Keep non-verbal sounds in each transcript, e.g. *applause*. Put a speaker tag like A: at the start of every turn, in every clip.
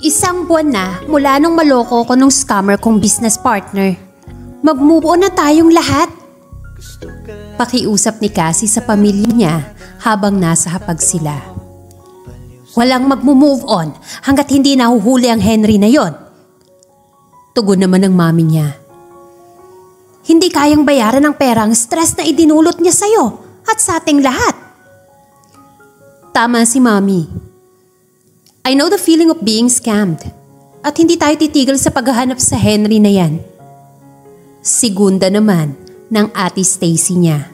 A: Isang buwan na mula nung maloko ko nung scammer kong business partner. Mag-move on na tayong lahat. Pakiusap ni Cassie sa pamilya niya habang nasa hapag sila. Walang mag-move on hanggat hindi nahuhuli ang Henry na yon. Tugon naman ng mami niya. Hindi kayang bayaran ng pera ang stress na idinulot niya sa'yo at sa ating lahat. Tama si mami. I know the feeling of being scammed at hindi tayo titigil sa paghahanap sa Henry na yan. Segunda naman ng ate Stacy niya.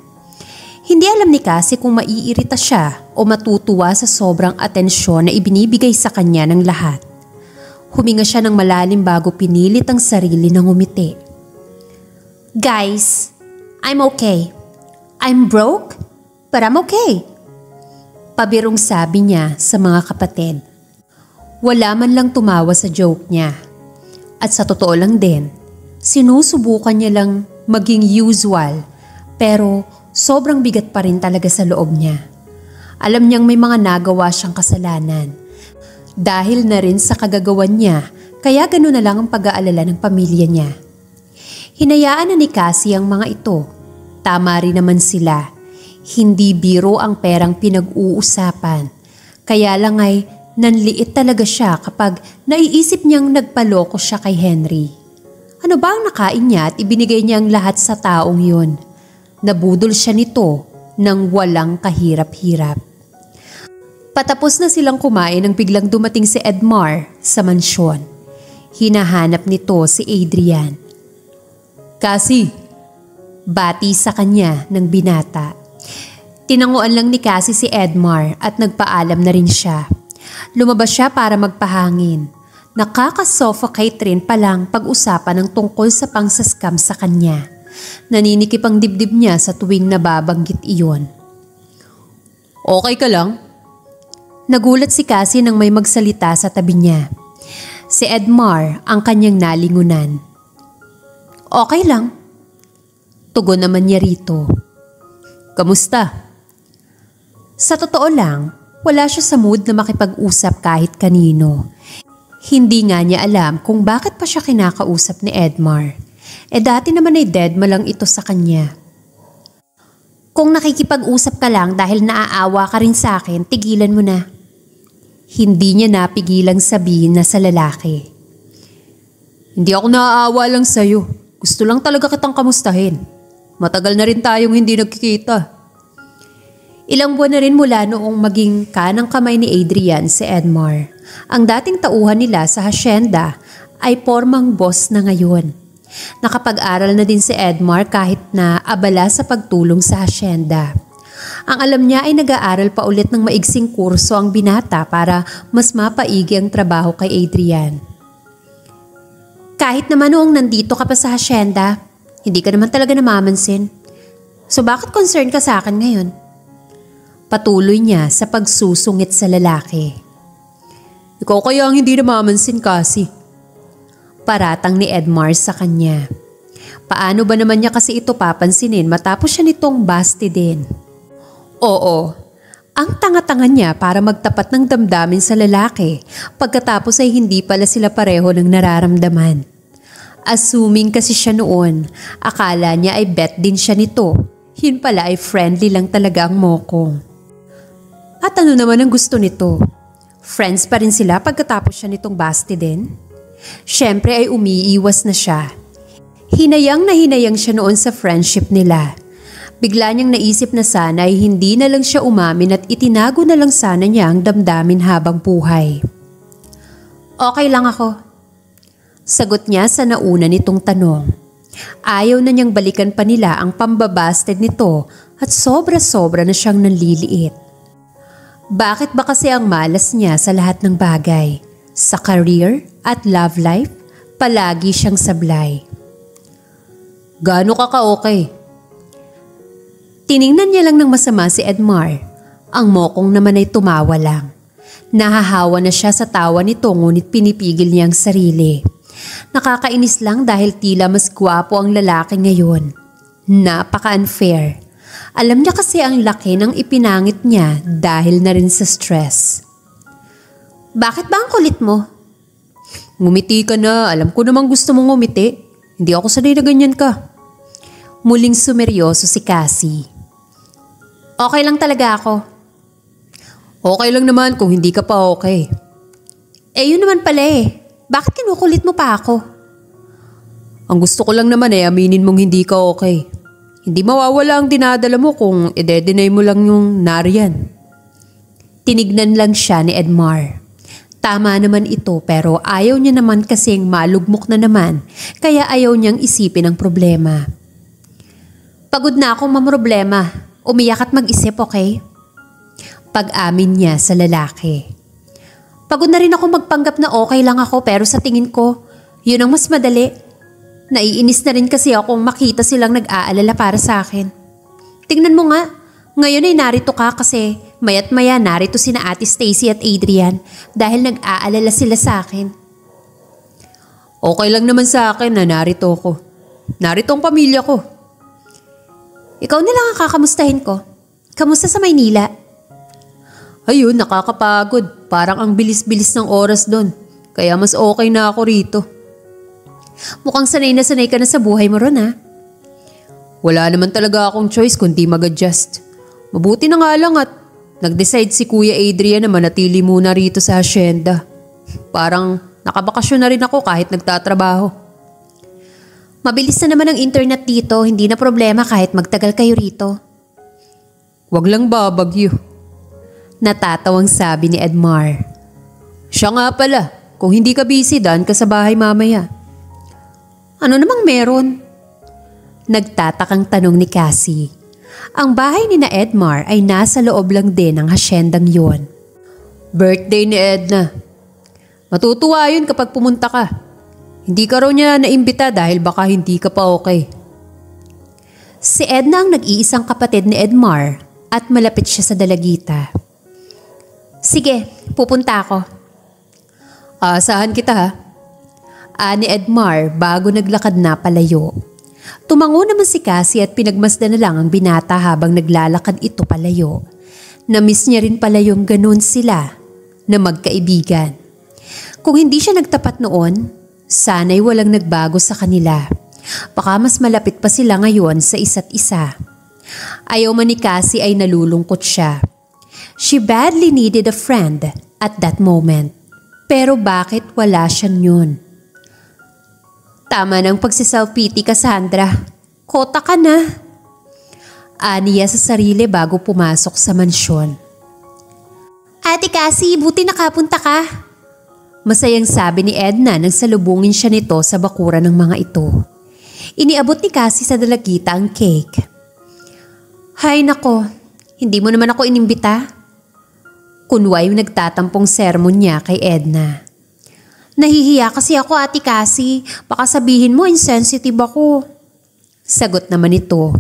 A: Hindi alam ni Cassie kung maiirita siya o matutuwa sa sobrang atensyon na ibinibigay sa kanya ng lahat. Huminga siya ng malalim bago pinilit ang sarili ng umiti. Guys, I'm okay. I'm broke, but I'm okay. Pabirong sabi niya sa mga kapatid. Wala man lang tumawa sa joke niya. At sa totoo lang din, sinusubukan niya lang maging usual pero sobrang bigat pa rin talaga sa loob niya. Alam niyang may mga nagawa siyang kasalanan. Dahil na rin sa kagagawan niya, kaya gano'n na lang ang pag-aalala ng pamilya niya. Hinayaan na ni Cassie ang mga ito. Tama rin naman sila. Hindi biro ang perang pinag-uusapan. Kaya lang ay Nanliit talaga siya kapag naiisip niyang nagpaloko siya kay Henry. Ano ba ang nakain niya at ibinigay niya ang lahat sa taong yun? Nabudol siya nito nang walang kahirap-hirap. Patapos na silang kumain nang biglang dumating si Edmar sa mansyon. Hinahanap nito si Adrian. Kasi, bati sa kanya ng binata. Tinanguan lang ni Cassie si Edmar at nagpaalam na rin siya. Lumabas siya para magpahangin. Nakaka-suffocate rin palang pag-usapan ng tungkol sa pangsaskam sa kanya. Naninikip ang dibdib niya sa tuwing nababanggit iyon. Okay ka lang? Nagulat si Cassie nang may magsalita sa tabi niya. Si Edmar ang kanyang nalingunan. Okay lang. Tugon naman niya rito. Kamusta? Sa totoo lang, wala siya sa mood na makipag-usap kahit kanino. Hindi nga niya alam kung bakit pa siya kinakausap ni Edmar. Eh dati naman ay dead lang ito sa kanya. Kung nakikipag-usap ka lang dahil naaawa ka rin sa akin, tigilan mo na. Hindi niya napigilang sabihin na sa lalaki. Hindi ako naaawa lang sa'yo. Gusto lang talaga kitang kamustahin. Matagal na rin tayong hindi nagkikita. Ilang buwan na rin mula noong maging kanang kamay ni Adrian si Edmar. Ang dating tauhan nila sa hasyenda ay formang boss na ngayon. Nakapag-aral na din si Edmar kahit na abala sa pagtulong sa hasyenda. Ang alam niya ay nag-aaral pa ulit ng maigsing kurso ang binata para mas mapaigi ang trabaho kay Adrian. Kahit naman noong nandito ka pa sa hasyenda, hindi ka naman talaga namamansin. So bakit concerned ka sa akin ngayon? Patuloy niya sa pagsusungit sa lalaki. Ikaw kaya ang hindi namamansin kasi. Paratang ni Edmar sa kanya. Paano ba naman niya kasi ito papansinin matapos siya nitong basti din? Oo, ang tanga-tanga niya para magtapat ng damdamin sa lalaki pagkatapos ay hindi pala sila pareho ng nararamdaman. Assuming kasi siya noon, akala niya ay bet din siya nito. Yun pala ay friendly lang talaga ang mokong. At ano naman ang gusto nito? Friends pa rin sila pagkatapos siya nitong basti din? Siyempre ay umiiwas na siya. Hinayang na hinayang siya noon sa friendship nila. Bigla niyang naisip na sana ay hindi na lang siya umamin at itinago na lang sana niya ang damdamin habang buhay. Okay lang ako. Sagot niya sa nauna nitong tanong. Ayaw na niyang balikan pa nila ang pambabasted nito at sobra-sobra na siyang nanliliit. Bakit ba kasi ang malas niya sa lahat ng bagay? Sa career at love life, palagi siyang sablay. Gaano ka ka-okay? Tiningnan niya lang ng masama si Edmar. Ang mokong naman ay tumawa lang. Nahahawa na siya sa tawa nito ngunit pinipigil niya ang sarili. Nakakainis lang dahil tila mas gwapo ang lalaki ngayon. Napaka-unfair. Alam niya kasi ang laki ng ipinangit niya dahil na rin sa stress. Bakit ba ang kulit mo?
B: Ngumiti ka na. Alam ko namang gusto mong ngumiti. Hindi ako sanay na ganyan ka.
A: Muling sumeryoso si Cassie. Okay lang talaga ako.
B: Okay lang naman kung hindi ka pa okay.
A: Eh yun naman pala eh. Bakit kinukulit mo pa ako?
B: Ang gusto ko lang naman eh aminin mong hindi ka okay. Hindi mawawala ang dinadala mo kung ide-deny mo lang yung nariyan.
A: Tinignan lang siya ni Edmar. Tama naman ito pero ayaw niya naman kasing malugmok na naman kaya ayaw niyang isipin ang problema. Pagod na akong mamroblema. Umiyak at mag-isip, okay? Pag-amin niya sa lalaki. Pagod na rin ako magpanggap na okay lang ako pero sa tingin ko, yun ang mas madali. Naiinis na rin kasi akong makita silang nag-aalala para sa akin. Tingnan mo nga, ngayon ay narito ka kasi Mayat maya narito sina Ate Stacy at Adrian dahil nag-aalala sila sa akin.
B: Okay lang naman sa akin na narito ako. Narito ang pamilya ko.
A: Ikaw na lang ang kakamustahin ko. Kamusta sa Maynila?
B: Ayun, nakakapagod. Parang ang bilis-bilis ng oras doon. Kaya mas okay na ako rito.
A: Mukhang sanay na sanay ka na sa buhay mo ron ha?
B: Wala naman talaga akong choice kundi mag-adjust. Mabuti na nga lang at Nag-decide si Kuya Adrian na manatili muna rito sa asyenda. Parang nakabakasyon na rin ako kahit nagtatrabaho.
A: Mabilis na naman ang internet dito, hindi na problema kahit magtagal kayo rito.
B: Huwag lang babagyo.
A: Natatawang sabi ni Edmar.
B: Siya nga pala, kung hindi ka busy, daan ka sa bahay mamaya.
A: Ano namang meron? Nagtatakang tanong ni Cassie. Ang bahay ni na Edmar ay nasa loob lang din ng hasyendang yun.
B: Birthday ni Edna. Matutuwa yun kapag pumunta ka. Hindi ka raw niya naimbita dahil baka hindi ka pa okay.
A: Si Edna ang nag-iisang kapatid ni Edmar at malapit siya sa dalagita. Sige, pupunta ako.
B: Aasahan kita ha.
A: Ani Edmar bago naglakad na palayo. Tumango naman si Cassie at pinagmasdan na lang ang binata habang naglalakad ito palayo. Namiss niya rin pala yung ganun sila na magkaibigan. Kung hindi siya nagtapat noon, sana'y walang nagbago sa kanila. Baka mas malapit pa sila ngayon sa isa't isa. Ayaw man ni Cassie ay nalulungkot siya. She badly needed a friend at that moment. Pero bakit wala siya yun? Tama ng pagsiself-pity Cassandra. Kota ka na. Aniya sa sarili bago pumasok sa mansyon. Ate Cassie, buti nakapunta ka. Masayang sabi ni Edna nang salubungin siya nito sa bakura ng mga ito. Iniabot ni Cassie sa dalagita ang cake. Hay nako, hindi mo naman ako inimbita. Kunway nagtatampong sermon niya kay Edna. Nahihiya kasi ako ati Cassie. Baka sabihin mo insensitive ako. Sagot naman ito.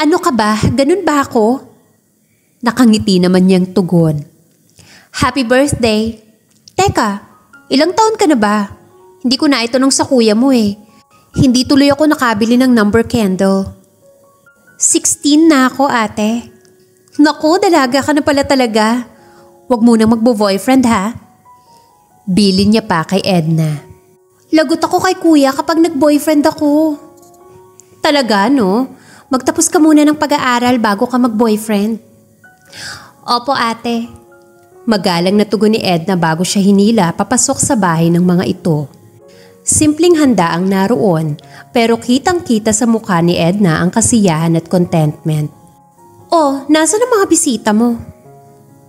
A: Ano ka ba? Ganun ba ako? Nakangiti naman niyang tugon. Happy birthday. Teka, ilang taon ka na ba? Hindi ko na ito nung sa kuya mo eh. Hindi tuloy ako nakabili ng number candle. 16 na ako ate. Naku, dalaga ka na pala talaga. Huwag mo nang magbo-boyfriend ha. Bilin niya pa kay Edna. Lagot ako kay kuya kapag nag-boyfriend ako. Talaga no? Magtapos ka muna ng pag-aaral bago ka mag-boyfriend. Opo ate. Magalang na tugon ni Edna bago siya hinila papasok sa bahay ng mga ito. Simpleng handa ang naroon pero kitang kita sa mukha ni Edna ang kasiyahan at contentment. Oh, nasa ang mga bisita mo?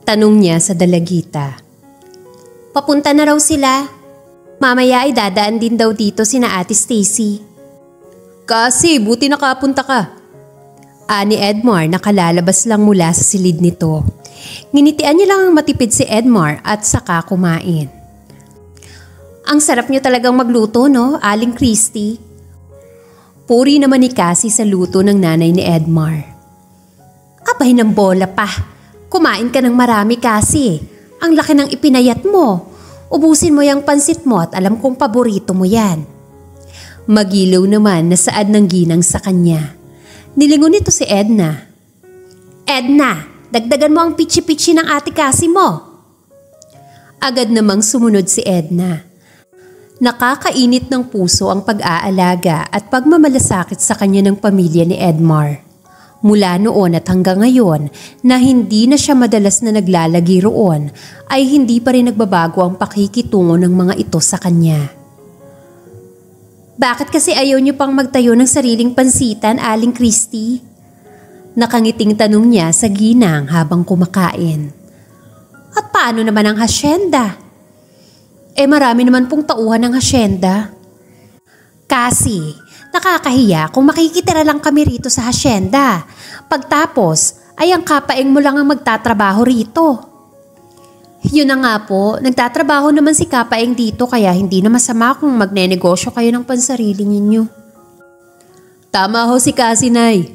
A: Tanong niya sa dalagita. Papunta na raw sila. Mamaya ay dadaan din daw dito sina Ate Stacy.
B: Kasi buti nakapunta ka.
A: Ani Edmar nakalalabas lang mula sa silid nito. Nginitian niya lang ang matipid si Edmar at saka kumain. Ang sarap niyo talagang magluto no, Aling Christy? Puri naman ni Cassie sa luto ng nanay ni Edmar. Abay ng bola pa. Kumain ka ng marami Cassie. Ang laki ng ipinayat mo. Ubusin mo yung pansit mo at alam kong paborito mo yan. Magilaw naman na saad ng ginang sa kanya. Nilingon nito si Edna. Edna, dagdagan mo ang pichi-pichi ng ate kasi mo. Agad namang sumunod si Edna. Nakakainit ng puso ang pag-aalaga at pagmamalasakit sa kanya ng pamilya ni Edmar. Mula noon at hanggang ngayon na hindi na siya madalas na naglalagi roon ay hindi pa rin nagbabago ang pakikitungo ng mga ito sa kanya. Bakit kasi ayaw niyo pang magtayo ng sariling pansitan, Aling Christy? Nakangiting tanong niya sa ginang habang kumakain. At paano naman ang hasyenda? Eh marami naman pong tauhan ng hasyenda. Kasi, nakakahiya kung makikitira lang kami rito sa hasyenda. Pagtapos, ay ang kapaeng mo lang ang magtatrabaho rito. Yun na nga po, nagtatrabaho naman si Kapaeng dito kaya hindi na masama kung magnenegosyo kayo ng pansarili ninyo.
B: Tama ho si Kasinay.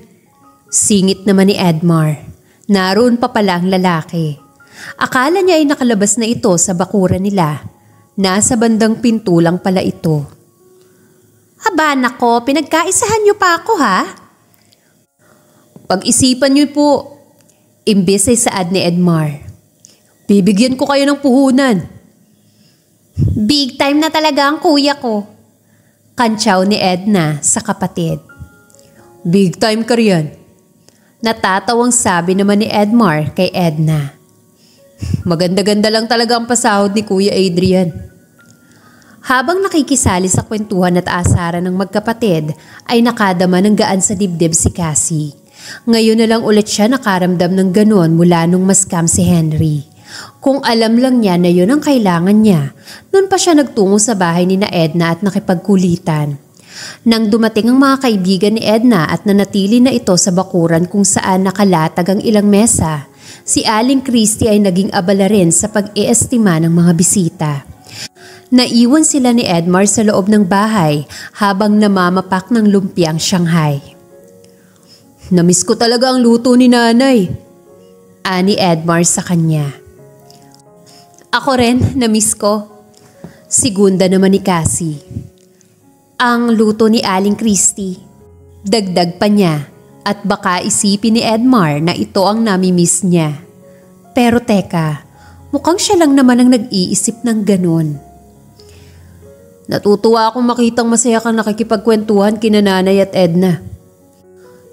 A: Singit naman ni Edmar. Naroon pa pala ang lalaki. Akala niya ay nakalabas na ito sa bakuran nila. Nasa bandang pinto lang pala ito. Aba nako, pinagkaisahan niyo pa ako ha?
B: Pag-isipan niyo po.
A: Imbes ay saad ni Edmar.
B: Bibigyan ko kayo ng puhunan.
A: Big time na talaga ang kuya ko. Kantsaw ni Edna sa kapatid.
B: Big time ka riyan.
A: Natatawang sabi naman ni Edmar kay Edna.
B: Maganda-ganda lang talaga ang pasahod ni Kuya Adrian.
A: Habang nakikisali sa kwentuhan at asaran ng magkapatid, ay nakadama ng gaan sa dibdib si Cassie. Ngayon na lang ulit siya nakaramdam ng ganon mula nung maskam si Henry. Kung alam lang niya na yun ang kailangan niya, noon pa siya nagtungo sa bahay ni na Edna at nakipagkulitan. Nang dumating ang mga kaibigan ni Edna at nanatili na ito sa bakuran kung saan nakalatag ang ilang mesa, si Aling Christie ay naging abala rin sa pag-iestima ng mga bisita. Naiwan sila ni Edmar sa loob ng bahay habang namamapak ng lumpiang Shanghai.
B: Namiss ko talaga ang luto ni nanay.
A: Ani Edmar sa kanya. Ako rin, namiss ko. Sigunda naman ni Cassie ang luto ni Aling Christie. Dagdag pa niya at baka isipin ni Edmar na ito ang namimiss niya. Pero teka, mukhang siya lang naman ang nag-iisip ng ganun.
B: Natutuwa akong makitang masaya kang nakikipagkwentuhan kina nanay at Edna.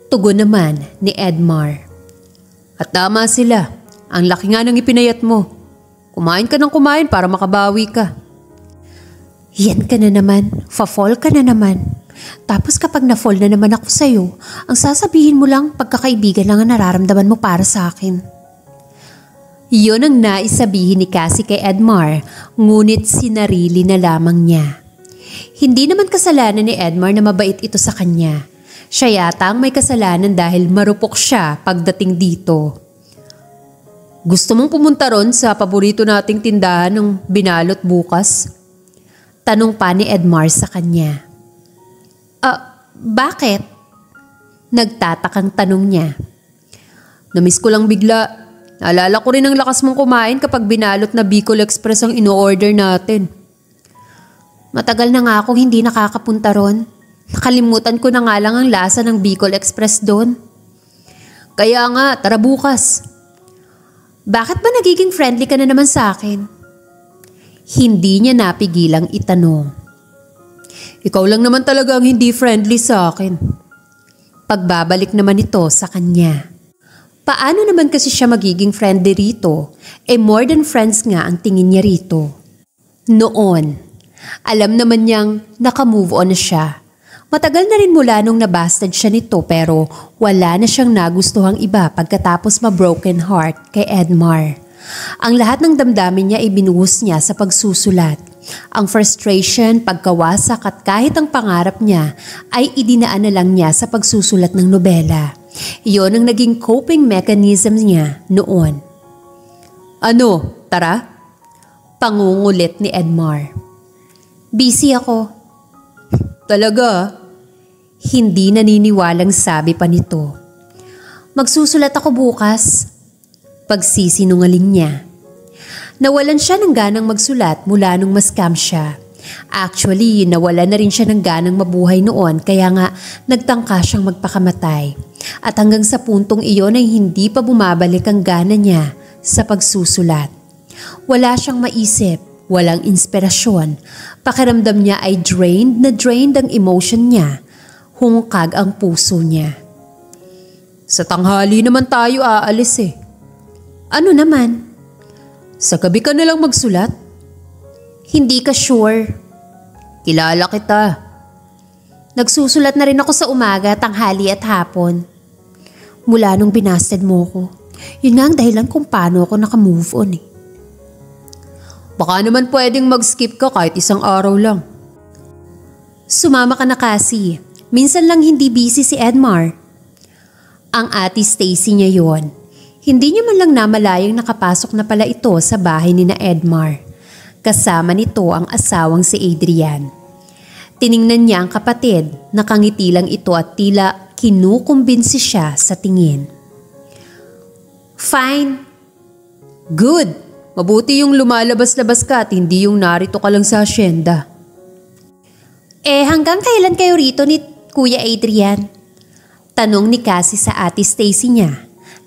A: Tugon naman ni Edmar.
B: At tama sila. Ang laki nga ng ipinayat mo. Kumain ka ng kumain para makabawi ka.
A: Yan ka na naman, fa-fall ka na naman. Tapos kapag na-fall na naman ako sa'yo, ang sasabihin mo lang pagkakaibigan lang ang nararamdaman mo para sa akin. Iyon ang naisabihin ni Cassie kay Edmar, ngunit sinarili na lamang niya. Hindi naman kasalanan ni Edmar na mabait ito sa kanya. Siya yata ang may kasalanan dahil marupok siya pagdating dito.
B: Gusto mong pumunta ron sa paborito nating tindahan ng binalot bukas?
A: Tanong pa ni Edmar sa kanya. Ah, bakit? Nagtatakang tanong niya.
B: Namiss ko lang bigla. Naalala ko rin ang lakas mong kumain kapag binalot na Bicol Express ang ino-order natin.
A: Matagal na nga akong hindi nakakapunta ron. Nakalimutan ko na nga lang ang lasa ng Bicol Express doon.
B: Kaya nga, tara bukas.
A: Bakit ba nagiging friendly ka na naman sa akin? Hindi niya napigilang itanong.
B: Ikaw lang naman talaga ang hindi friendly sa akin.
A: Pagbabalik naman ito sa kanya. Paano naman kasi siya magiging friendly rito? Eh more than friends nga ang tingin niya rito. Noon, alam naman niyang nakamove on na siya. Matagal na rin mula nung nabastad siya nito pero wala na siyang nagustuhang iba pagkatapos ma-broken heart kay Edmar. Ang lahat ng damdamin niya ay binuhos niya sa pagsusulat. Ang frustration, pagkawasak at kahit ang pangarap niya ay idinaan na lang niya sa pagsusulat ng nobela. Iyon ang naging coping mechanism niya noon.
B: Ano, tara?
A: Pangungulit ni Edmar. Busy ako.
B: Talaga?
A: Hindi naniniwalang sabi pa nito. Magsusulat ako bukas pagsisinungaling niya. Nawalan siya ng ganang magsulat mula nung mascam siya. Actually, nawala na rin siya ng ganang mabuhay noon kaya nga nagtangka siyang magpakamatay. At hanggang sa puntong iyon ay hindi pa bumabalik ang gana niya sa pagsusulat. Wala siyang maisip, walang inspirasyon. Pakiramdam niya ay drained na drained ang emotion niya. Hungkag ang puso niya.
B: Sa tanghali naman tayo aalis eh.
A: Ano naman?
B: Sa gabi ka na lang magsulat?
A: Hindi ka sure.
B: Kilala kita.
A: Nagsusulat na rin ako sa umaga, tanghali at hapon. Mula nung binasted mo ko. Yun nga ang dahilan kung paano ako nakamove on eh.
B: Baka naman pwedeng mag-skip ka kahit isang araw lang.
A: Sumama ka na kasi. Minsan lang hindi busy si Edmar. Ang ate Stacy niya yon. Hindi niya man lang namalayang nakapasok na pala ito sa bahay ni na Edmar. Kasama nito ang asawang si Adrian. Tiningnan niya ang kapatid, nakangiti lang ito at tila kinukumbinsi siya sa tingin. Fine.
B: Good. Mabuti yung lumalabas-labas ka at hindi yung narito ka lang sa asyenda.
A: Eh hanggang kailan kayo rito ni Kuya Adrian? Tanong ni Cassie sa ate Stacy niya.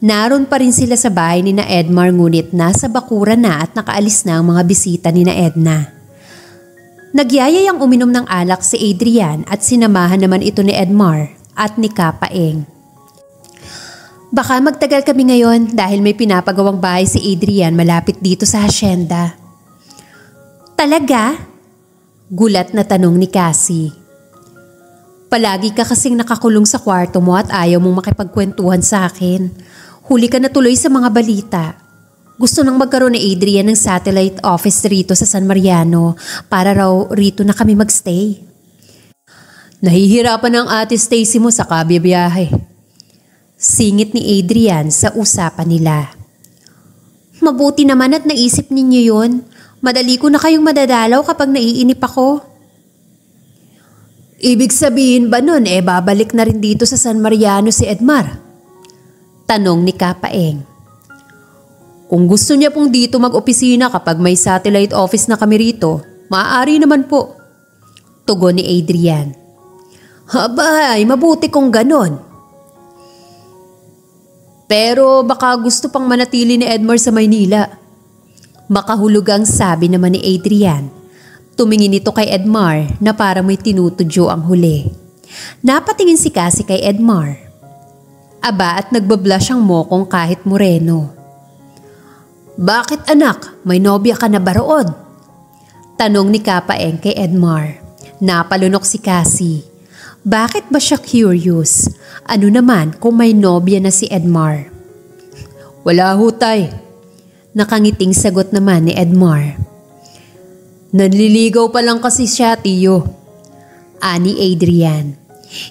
A: Naroon pa rin sila sa bahay ni na Edmar ngunit nasa bakura na at nakaalis na ang mga bisita ni na Edna. Nagyayayang uminom ng alak si Adrian at sinamahan naman ito ni Edmar at ni Kapaeng. Baka magtagal kami ngayon dahil may pinapagawang bahay si Adrian malapit dito sa hasyenda. Talaga? Gulat na tanong ni Cassie. Palagi ka kasing nakakulong sa kwarto mo at ayaw mong makipagkwentuhan sa akin. Huli ka na tuloy sa mga balita. Gusto nang magkaroon ni Adrian ng satellite office rito sa San Mariano para raw rito na kami magstay.
B: Nahihirapan ang ate Stacy mo sa kabiyabiyahe.
A: Singit ni Adrian sa usapan nila. Mabuti naman at naisip ninyo yun. Madali ko na kayong madadalaw kapag naiinip ako.
B: Ibig sabihin ba nun eh babalik na rin dito sa San Mariano si Edmar? Tanong ni Kapaeng. Kung gusto niya pong dito mag-opisina kapag may satellite office na kami rito, maaari naman po. Tugon ni Adrian. Habay, mabuti kung ganon. Pero baka gusto pang manatili ni Edmar sa Maynila.
A: Makahulugang sabi naman ni Adrian. Tumingin ito kay Edmar na para may tinutudyo ang huli. Napatingin si Cassie kay Edmar. Aba at nagbablush ang mokong kahit moreno.
B: Bakit anak, may nobya ka na ba roon?
A: Tanong ni Kapaeng kay Edmar. Napalunok si Cassie. Bakit ba siya curious? Ano naman kung may nobya na si Edmar?
B: Wala hutay.
A: Nakangiting sagot naman ni Edmar.
B: Nanliligaw pa lang kasi siya, tiyo.
A: Ani Adrian.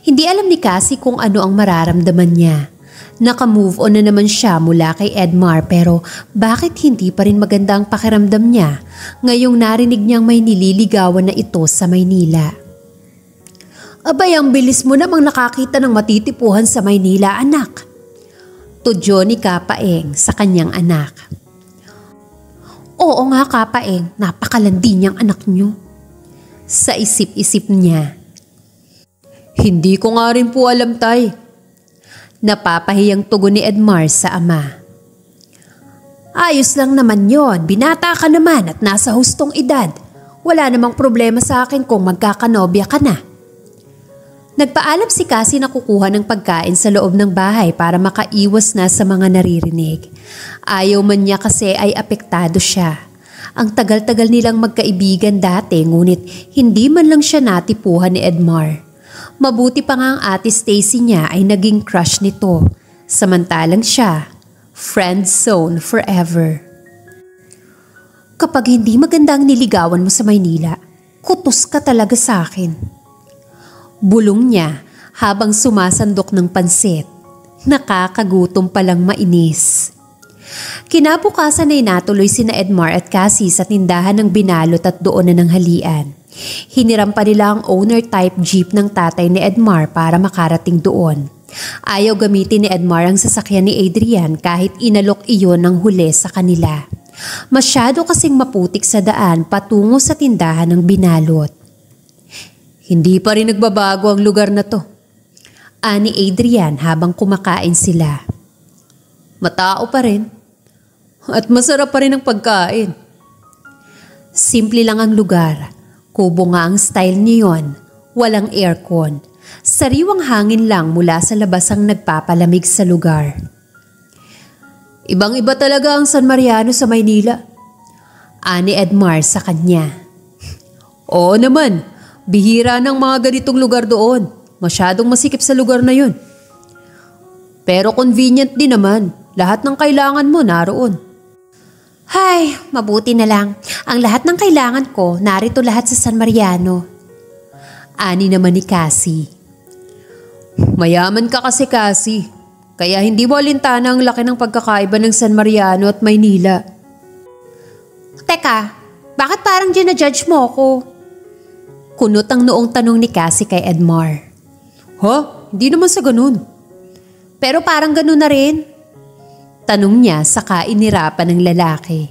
A: Hindi alam ni Cassie kung ano ang mararamdaman niya. Naka-move on na naman siya mula kay Edmar pero bakit hindi pa rin maganda ang pakiramdam niya ngayong narinig niyang may nililigawan na ito sa Maynila.
B: Abay ang bilis mo namang nakakita ng matitipuhan sa Maynila anak.
A: Tudyo ni Kapaeng sa kanyang anak. Oo nga Kapaeng, napakalandi niyang anak niyo. Sa isip-isip niya.
B: Hindi ko nga rin po alam tay.
A: Napapahiyang tugon ni Edmar sa ama. Ayos lang naman yon, binata ka naman at nasa hustong edad. Wala namang problema sa akin kung magkakanobya ka na. Nagpaalam si Cassie na kukuha ng pagkain sa loob ng bahay para makaiwas na sa mga naririnig. Ayaw man niya kasi ay apektado siya. Ang tagal-tagal nilang magkaibigan dati ngunit hindi man lang siya natipuhan ni Edmar. Mabuti pa nga ang ate Stacy niya ay naging crush nito. Samantalang siya, friend zone forever. Kapag hindi maganda ang niligawan mo sa Maynila, kutos ka talaga sa akin. Bulong niya habang sumasandok ng pansit. Nakakagutom palang mainis. Kinabukasan ay natuloy sina Edmar at Cassie sa tindahan ng binalot at doon na ng halian. Hiniram pa nila ang owner-type jeep ng tatay ni Edmar para makarating doon. Ayaw gamitin ni Edmar ang sasakyan ni Adrian kahit inalok iyon ng huli sa kanila. Masyado kasing maputik sa daan patungo sa tindahan ng binalot.
B: Hindi pa rin nagbabago ang lugar na to.
A: Ani Adrian habang kumakain sila.
B: Matao pa rin. At masarap pa rin ang pagkain.
A: Simple lang ang lugar. Kubo nga ang style niyon. Walang aircon. Sariwang hangin lang mula sa labas ang nagpapalamig sa lugar.
B: Ibang-iba talaga ang San Mariano sa Maynila.
A: Ani Edmar sa kanya. *laughs*
B: Oo naman, bihira ng mga ganitong lugar doon. Masyadong masikip sa lugar na yun. Pero convenient din naman. Lahat ng kailangan mo naroon.
A: Hay, mabuti na lang. Ang lahat ng kailangan ko, narito lahat sa San Mariano. Ani naman ni Cassie.
B: Mayaman ka kasi Cassie. Kaya hindi mo alintana ang laki ng pagkakaiba ng San Mariano at Maynila.
A: Teka, bakit parang judge mo ako? Kunot ang noong tanong ni Cassie kay Edmar.
B: Ha? Hindi naman sa ganun.
A: Pero parang ganun na rin. Tanong niya sa kainirapan ng lalaki.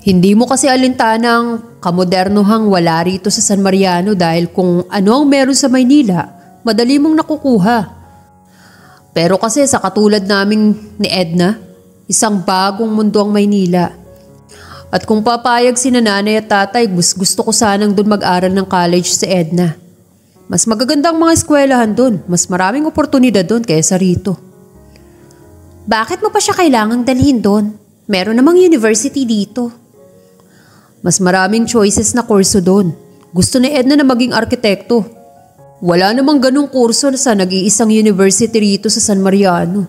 B: Hindi mo kasi alintana ang kamodernohang wala rito sa San Mariano dahil kung ano ang meron sa Maynila, madali mong nakukuha. Pero kasi sa katulad naming ni Edna, isang bagong mundo ang Maynila. At kung papayag si nanay at tatay, gusto ko sanang doon mag-aral ng college si Edna. Mas magagandang mga eskwelahan doon, mas maraming oportunidad doon kaysa rito.
A: Bakit mo pa siya kailangang dalhin doon? Meron namang university dito.
B: Mas maraming choices na kurso doon. Gusto ni Edna na maging arkitekto. Wala namang ganong kurso sa nag-iisang university rito sa San Mariano.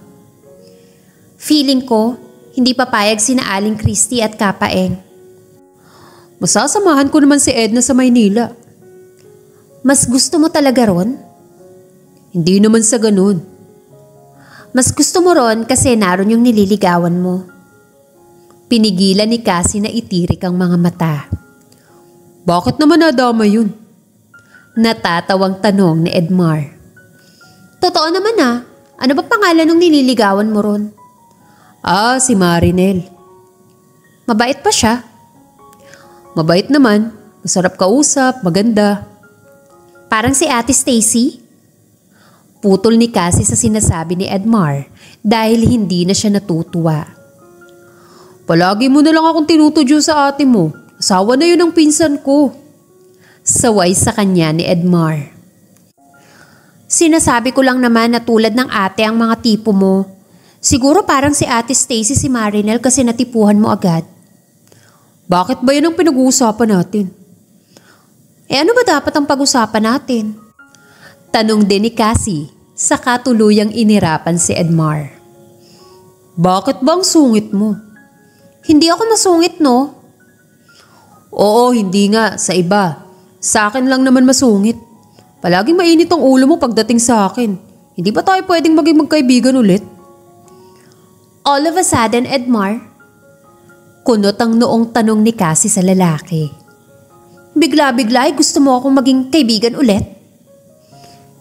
A: Feeling ko, hindi papayag sina Aling Christie at Kapaeng.
B: Masasamahan ko naman si Edna sa Maynila.
A: Mas gusto mo talaga ron?
B: Hindi naman sa ganun.
A: Mas gusto mo ron kasi naroon yung nililigawan mo. Pinigilan ni Cassie na itirik ang mga mata.
B: Bakit naman nadama yun?
A: Natatawang tanong ni Edmar. Totoo naman ah. Ano ba pangalan ng nililigawan mo ron?
B: Ah, si Marinel.
A: Mabait pa siya.
B: Mabait naman. Masarap kausap, maganda.
A: Parang si Ate Stacy? Putol ni Cassie sa sinasabi ni Edmar dahil hindi na siya natutuwa.
B: Palagi mo na lang akong tinutudyo sa ate mo. Asawa na yun ang pinsan ko.
A: Saway sa kanya ni Edmar. Sinasabi ko lang naman na tulad ng ate ang mga tipo mo. Siguro parang si ate Stacy si Marinel kasi natipuhan mo agad.
B: Bakit ba yan ang pinag-uusapan natin?
A: Eh ano ba dapat ang pag-usapan natin? Tanong din ni Cassie sa katuluyang inirapan si Edmar.
B: Bakit bang sungit mo?
A: Hindi ako masungit no?
B: Oo, hindi nga. Sa iba. Sa akin lang naman masungit. Palaging mainit ang ulo mo pagdating sa akin. Hindi ba tayo pwedeng maging magkaibigan ulit?
A: All of a sudden, Edmar? Kunot ang noong tanong ni Cassie sa lalaki. Bigla-bigla ay gusto mo akong maging kaibigan ulit?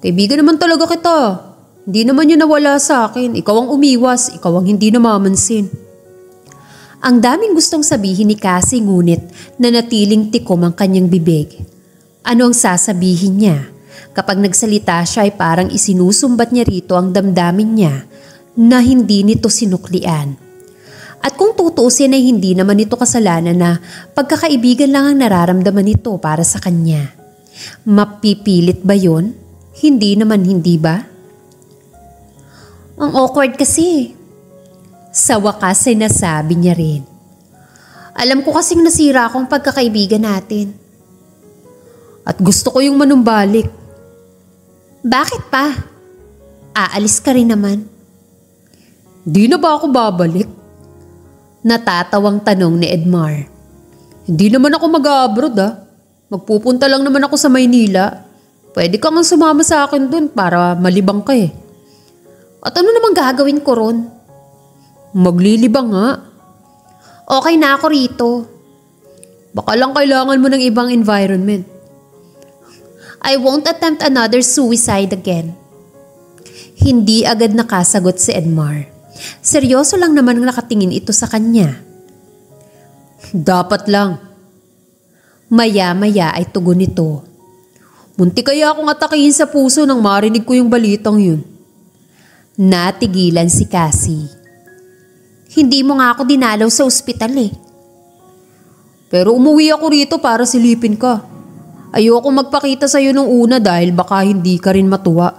B: Kaibigan naman talaga kita. Hindi naman yun nawala sa akin. Ikaw ang umiwas, ikaw ang hindi namamansin.
A: Ang daming gustong sabihin ni Cassie ngunit na natiling tikom ang kanyang bibig. Ano ang sasabihin niya? Kapag nagsalita siya ay parang isinusumbat niya rito ang damdamin niya na hindi nito sinuklian. At kung tutuusin ay hindi naman ito kasalanan na pagkakaibigan lang ang nararamdaman nito para sa kanya. Mapipilit ba yon? Hindi naman hindi ba? Ang awkward kasi. Sa wakas ay nasabi niya rin. Alam ko kasing nasira akong pagkakaibigan natin.
B: At gusto ko yung manumbalik.
A: Bakit pa? Aalis ka rin naman.
B: Di na ba ako babalik?
A: Natatawang tanong ni Edmar.
B: Hindi naman ako mag-abroad ah. Magpupunta lang naman ako sa Maynila Pwede ka nga sumama sa akin dun para malibang ka eh.
A: At ano namang gagawin ko ron?
B: Maglilibang nga.
A: Okay na ako rito.
B: Baka lang kailangan mo ng ibang environment.
A: I won't attempt another suicide again. Hindi agad nakasagot si Edmar. Seryoso lang naman nakatingin ito sa kanya.
B: Dapat lang.
A: Maya-maya ay tugon nito.
B: Munti kaya akong atakihin sa puso nang marinig ko yung balitang yun.
A: Natigilan si Cassie. Hindi mo nga ako dinalaw sa ospital eh.
B: Pero umuwi ako rito para silipin ka. Ayoko magpakita sa'yo nung una dahil baka hindi ka rin matuwa.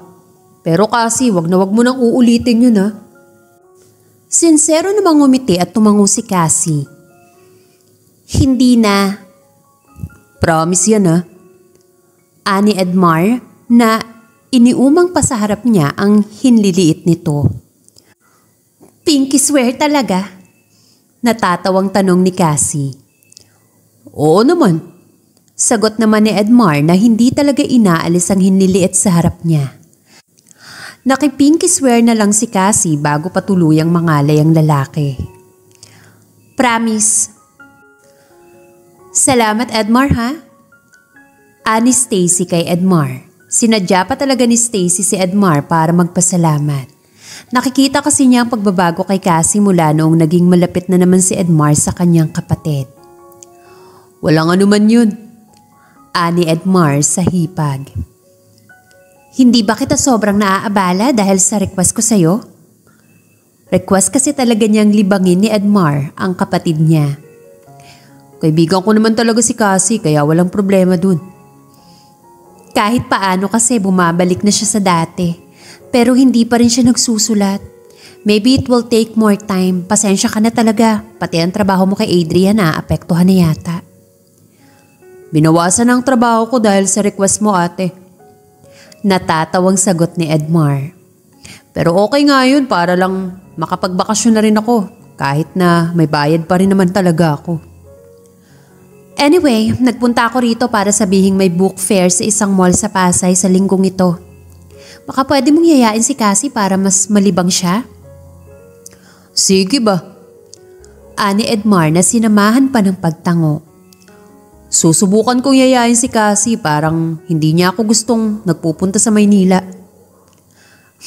B: Pero kasi wag na wag mo nang uulitin yun ha.
A: Sinsero namang umiti at tumango si Cassie. Hindi na.
B: Promise yan ha.
A: Ani Edmar na iniumang pa sa harap niya ang hinliliit nito. Pinky swear talaga? Natatawang tanong ni Cassie.
B: Oo naman.
A: Sagot naman ni Edmar na hindi talaga inaalis ang hinliliit sa harap niya. Nakipinky swear na lang si Cassie bago patuluyang mangalay ang lalaki. Promise. Salamat Edmar ha? Ani Stacy kay Edmar. Sinadya pa talaga ni Stacy si Edmar para magpasalamat. Nakikita kasi niya ang pagbabago kay Cassie mula noong naging malapit na naman si Edmar sa kanyang kapatid.
B: Walang anuman yun.
A: Ani Edmar sa hipag. Hindi ba kita sobrang naaabala dahil sa request ko sa'yo? Request kasi talaga niyang libangin ni Edmar ang kapatid niya.
B: Kaibigan ko naman talaga si Cassie kaya walang problema dun.
A: Kahit paano kasi bumabalik na siya sa dati. Pero hindi pa rin siya nagsusulat. Maybe it will take more time. Pasensya ka na talaga. Pati ang trabaho mo kay Adrian na apektuhan na yata.
B: Binawasan ang trabaho ko dahil sa request mo ate.
A: Natatawang sagot ni Edmar.
B: Pero okay nga yun para lang makapagbakasyon na rin ako kahit na may bayad pa rin naman talaga ako.
A: Anyway, nagpunta ako rito para sabihing may book fair sa isang mall sa Pasay sa linggong ito. Baka pwede mong yayain si Cassie para mas malibang siya?
B: Sige ba?
A: Ani Edmar na sinamahan pa ng pagtango.
B: Susubukan kong yayain si Cassie parang hindi niya ako gustong nagpupunta sa Maynila.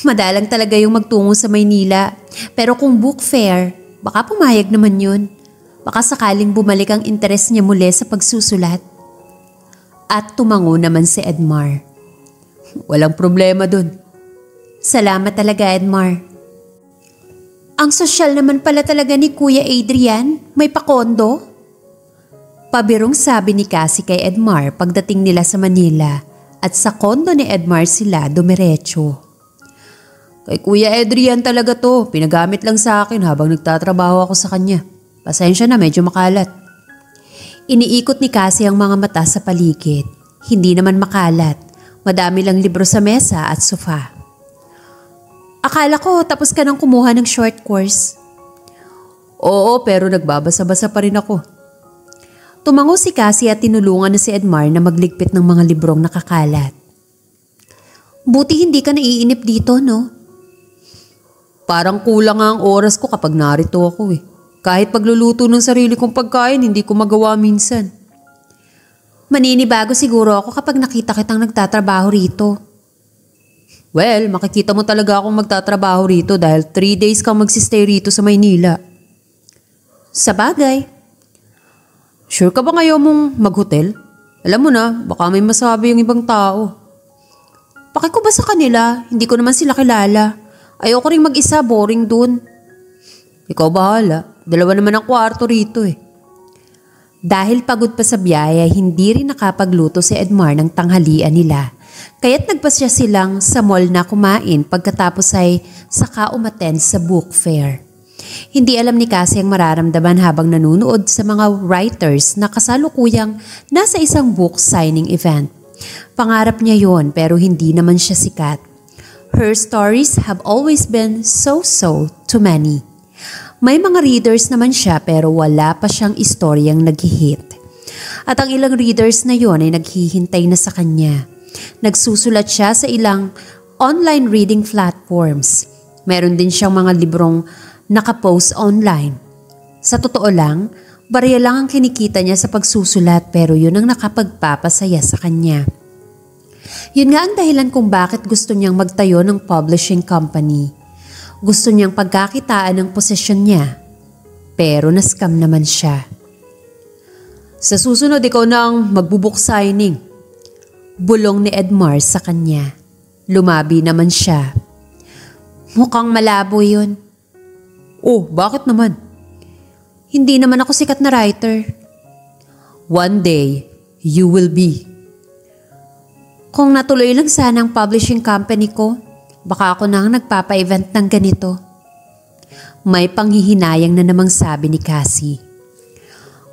A: Madalang talaga yung magtungo sa Maynila. Pero kung book fair, baka pumayag naman yun. Baka sakaling bumalik ang interes niya muli sa pagsusulat. At tumango naman si Edmar.
B: Walang problema dun.
A: Salamat talaga Edmar. Ang sosyal naman pala talaga ni Kuya Adrian. May pakondo? Pabirong sabi ni Cassie kay Edmar pagdating nila sa Manila at sa kondo ni Edmar sila dumiretso.
B: Kay Kuya Adrian talaga to, pinagamit lang sa akin habang nagtatrabaho ako sa kanya. Pasensya na medyo makalat.
A: Iniikot ni Cassie ang mga mata sa paligid. Hindi naman makalat. Madami lang libro sa mesa at sofa. Akala ko tapos ka nang kumuha ng short course.
B: Oo pero nagbabasa-basa pa rin ako.
A: Tumango si Cassie at tinulungan na si Edmar na magligpit ng mga librong nakakalat. Buti hindi ka naiinip dito, no?
B: Parang kulang ang oras ko kapag narito ako eh. Kahit pagluluto ng sarili kong pagkain, hindi ko magawa minsan.
A: Maninibago siguro ako kapag nakita kitang nagtatrabaho rito.
B: Well, makikita mo talaga akong magtatrabaho rito dahil 3 days kang magsistay rito sa Maynila.
A: Sa bagay,
B: Sure ka ba ngayon mong mag-hotel? Alam mo na, baka may masabi yung ibang tao.
A: Paki ko ba sa kanila? Hindi ko naman sila kilala. Ayoko rin mag-isa, boring dun.
B: Ikaw bahala. Dalawa naman ang kwarto rito eh.
A: Dahil pagod pa sa biyaya, hindi rin nakapagluto si Edmar ng tanghalian nila. Kaya't nagpasya silang sa mall na kumain pagkatapos ay saka umaten sa book fair. Hindi alam ni Cassie ang mararamdaman habang nanunood sa mga writers na kasalukuyang nasa isang book signing event. Pangarap niya yon pero hindi naman siya sikat. Her stories have always been so-so to many. May mga readers naman siya pero wala pa siyang istoryang nag-hit. At ang ilang readers na yon ay naghihintay na sa kanya. Nagsusulat siya sa ilang online reading platforms. Meron din siyang mga librong nakapost online. Sa totoo lang, barya lang ang kinikita niya sa pagsusulat pero yun ang nakapagpapasaya sa kanya. Yun nga ang dahilan kung bakit gusto niyang magtayo ng publishing company. Gusto niyang pagkakitaan ng posisyon niya. Pero nascam naman siya.
B: Sa susunod ikaw na ang magbubook signing.
A: Bulong ni Edmar sa kanya. Lumabi naman siya. Mukhang malabo yun.
B: Oh, bakit naman?
A: Hindi naman ako sikat na writer.
B: One day, you will be.
A: Kung natuloy lang sana ang publishing company ko, baka ako nang nagpapa-event ng ganito.
B: May panghihinayang na namang sabi ni Cassie.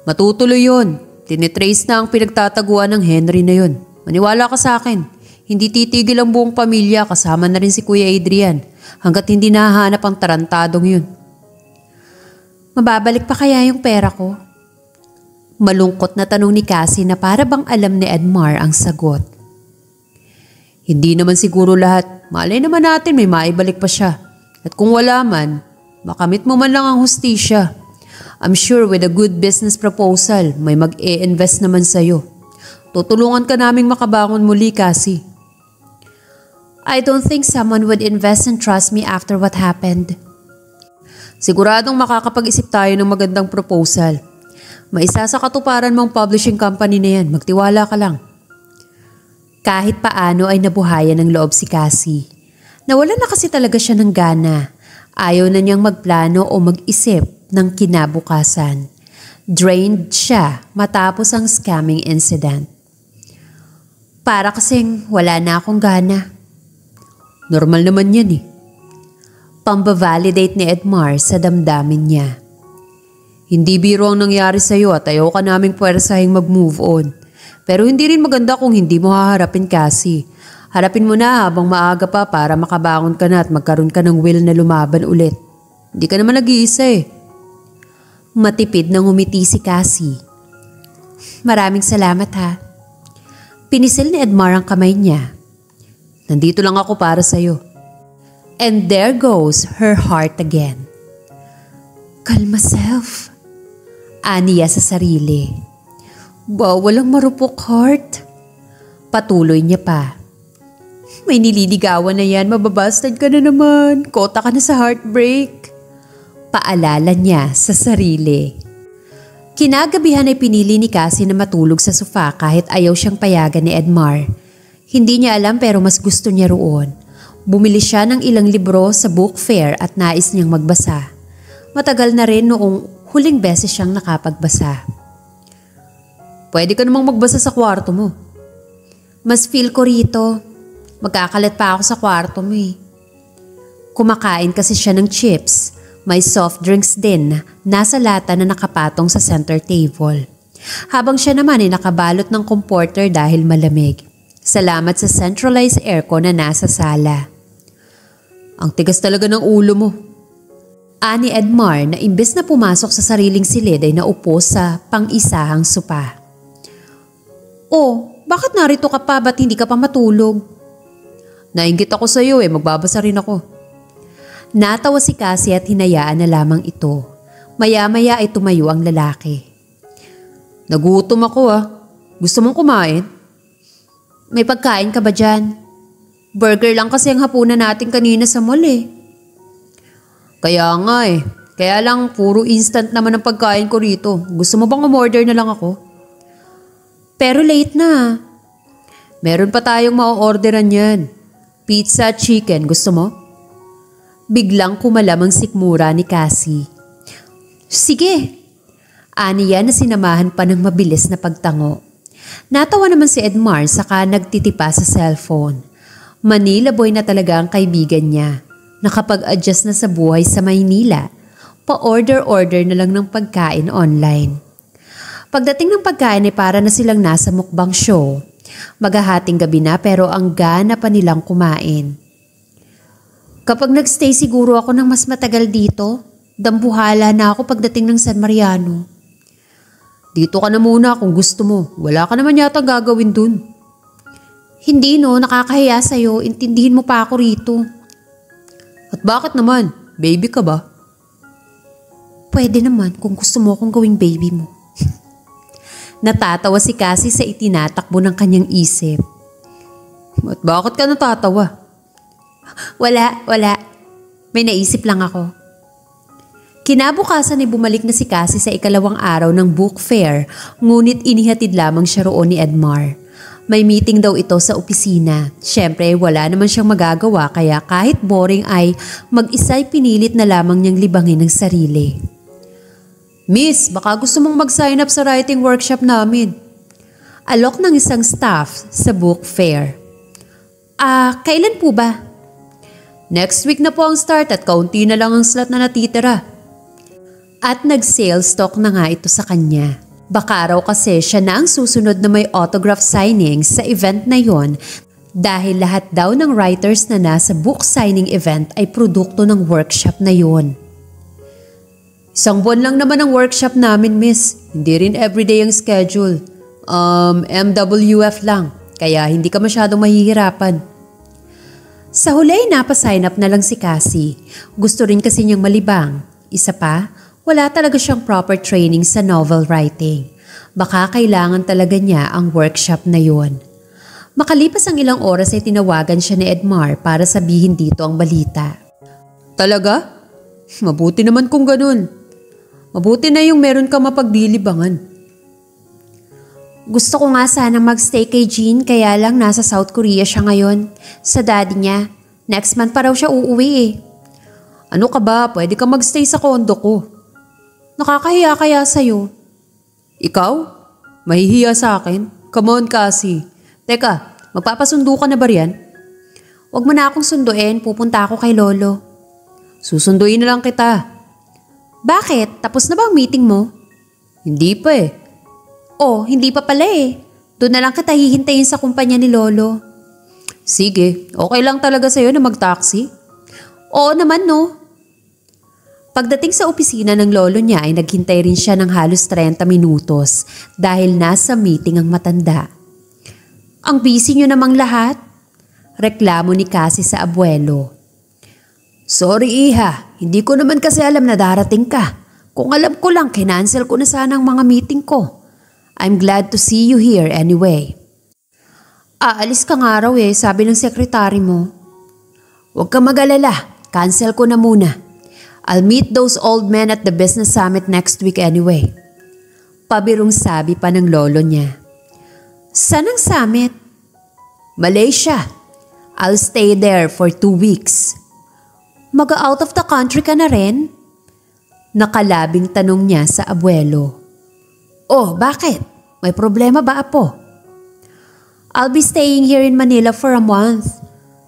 B: Matutuloy yun. Tinitrace na ang pinagtataguan ng Henry na yun. Maniwala ka sa akin. Hindi titigil ang buong pamilya kasama na rin si Kuya Adrian hanggat hindi nahahanap ang tarantadong yun.
A: Mababalik pa kaya yung pera ko? Malungkot na tanong ni Cassie na para bang alam ni Edmar ang sagot.
B: Hindi naman siguro lahat. Malay naman natin may maibalik pa siya. At kung wala man, makamit mo man lang ang hustisya. I'm sure with a good business proposal, may mag-e-invest naman sa'yo. Tutulungan ka naming makabangon muli, Cassie.
A: I don't think someone would invest and trust me after what happened.
B: Siguradong makakapag-isip tayo ng magandang proposal. Maisa sa katuparan mong publishing company na yan, magtiwala ka lang.
A: Kahit paano ay nabuhayan ng loob si Cassie. Nawala na kasi talaga siya ng gana. Ayaw na niyang magplano o mag-isip ng kinabukasan. Drained siya matapos ang scamming incident. Para kasing wala na akong gana.
B: Normal naman yan eh.
A: Pambavalidate ni Edmar sa damdamin niya.
B: Hindi biro ang nangyari sa'yo at ayaw ka naming puwersahing mag-move on. Pero hindi rin maganda kung hindi mo haharapin kasi. Harapin mo na habang maaga pa para makabangon ka na at magkaroon ka ng will na lumaban ulit. Hindi ka naman nag-iisa eh.
A: Matipid nang umiti si Cassie. Maraming salamat ha. Pinisil ni Edmar ang kamay niya.
B: Nandito lang ako para sa'yo.
A: And there goes her heart again. Kalma self. Aniya sa sarili. Bawal ang marupok heart. Patuloy niya pa. May nililigawan na yan, mababastad ka na naman. Kota ka na sa heartbreak. Paalala niya sa sarili. Kinagabihan ay pinili ni Cassie na matulog sa sofa kahit ayaw siyang payagan ni Edmar. Hindi niya alam pero mas gusto niya roon. Bumili siya ng ilang libro sa book fair at nais niyang magbasa. Matagal na rin noong huling beses siyang nakapagbasa.
B: Pwede ka namang magbasa sa kwarto mo.
A: Mas feel ko rito, Magkakalat pa ako sa kwarto mo eh. Kumakain kasi siya ng chips. May soft drinks din nasa lata na nakapatong sa center table. Habang siya naman ay nakabalot ng comforter dahil malamig. Salamat sa centralized aircon na nasa sala.
B: Ang tigas talaga ng ulo mo.
A: Ani Edmar na imbes na pumasok sa sariling silid ay naupo sa pang-isahang sopa. Oh, bakit narito ka pa? Ba't hindi ka pa matulog?
B: Nainggit ako sa iyo eh, magbabasa rin ako.
A: Natawa si Cassie at hinayaan na lamang ito. Maya-maya ay tumayo ang lalaki.
B: Nagutom ako ah. Gusto mong kumain?
A: May pagkain ka ba dyan? Burger lang kasi ang hapunan natin kanina sa mall eh.
B: Kaya nga eh. Kaya lang puro instant naman ang pagkain ko rito. Gusto mo bang umorder na lang ako?
A: Pero late na.
B: Meron pa tayong ma-orderan yan. Pizza chicken, gusto mo?
A: Biglang kumalamang sikmura ni Cassie. Sige! Aniya na sinamahan pa ng mabilis na pagtango. Natawa naman si Edmar saka nagtitipa sa cellphone. Manila boy na talaga ang kaibigan niya. Nakapag-adjust na sa buhay sa Maynila. Pa-order-order na lang ng pagkain online. Pagdating ng pagkain ay para na silang nasa mukbang show Maghahating gabi na pero ang gana pa nilang kumain. Kapag nagstay siguro ako ng mas matagal dito, dambuhala na ako pagdating ng San Mariano.
B: Dito ka na muna kung gusto mo. Wala ka naman yata gagawin dun.
A: Hindi no, nakakahiya sa'yo. Intindihin mo pa ako rito.
B: At bakit naman? Baby ka ba?
A: Pwede naman kung gusto mo akong gawing baby mo. *laughs* Natatawa si Cassie sa itinatakbo ng kanyang isip.
B: At bakit ka natatawa?
A: Wala, wala. May naisip lang ako. Kinabukasan ay bumalik na si Cassie sa ikalawang araw ng book fair, ngunit inihatid lamang siya roon ni Edmar. May meeting daw ito sa opisina. Siyempre, wala naman siyang magagawa kaya kahit boring ay mag-isa'y pinilit na lamang niyang libangin ng sarili.
B: Miss, baka gusto mong mag-sign up sa writing workshop namin.
A: Alok ng isang staff sa book fair. Ah, kailan po ba?
B: Next week na po ang start at kaunti na lang ang slot na natitira.
A: At nag-sales talk na nga ito sa kanya. Baka raw kasi siya na ang susunod na may autograph signing sa event na yon dahil lahat daw ng writers na nasa book signing event ay produkto ng workshop na yon.
B: Isang buwan lang naman ang workshop namin, miss. Hindi rin everyday ang schedule. Um, MWF lang. Kaya hindi ka masyadong mahihirapan.
A: Sa huli napasign up na lang si Cassie. Gusto rin kasi niyang malibang. Isa pa, wala talaga siyang proper training sa novel writing. Baka kailangan talaga niya ang workshop na yon. Makalipas ang ilang oras ay tinawagan siya ni Edmar para sabihin dito ang balita.
B: Talaga? Mabuti naman kung ganun. Mabuti na yung meron ka mapagdilibangan.
A: Gusto ko nga sana magstay kay Jean kaya lang nasa South Korea siya ngayon. Sa daddy niya. Next month pa raw siya uuwi eh.
B: Ano ka ba? Pwede ka magstay sa kondo ko.
A: Nakakahiya kaya sa'yo.
B: Ikaw? Mahihiya sa akin? Come on, Cassie. Teka, magpapasundo ka na ba riyan?
A: Huwag mo na akong sunduin, pupunta ako kay Lolo.
B: Susunduin na lang kita.
A: Bakit? Tapos na ba ang meeting mo?
B: Hindi pa eh.
A: Oh, hindi pa pala eh. Doon na lang kita hihintayin sa kumpanya ni Lolo.
B: Sige, okay lang talaga sa'yo na mag-taxi?
A: Oo naman no. Pagdating sa opisina ng lolo niya ay naghintay rin siya ng halos 30 minutos dahil nasa meeting ang matanda. Ang busy niyo namang lahat? Reklamo ni Cassie sa abuelo.
B: Sorry iha, hindi ko naman kasi alam na darating ka. Kung alam ko lang, kinancel ko na sana ang mga meeting ko. I'm glad to see you here anyway.
A: Aalis ka nga raw eh, sabi ng sekretary mo.
B: Huwag ka mag-alala, cancel ko na muna. I'll meet those old men at the business summit next week anyway.
A: Pabirong sabi pa ng lolo niya. Saan ang summit?
B: Malaysia. I'll stay there for two weeks.
A: Maga-out of the country ka na rin? Nakalabing tanong niya sa abuelo.
B: Oh, bakit? May problema ba apo?
A: I'll be staying here in Manila for a month.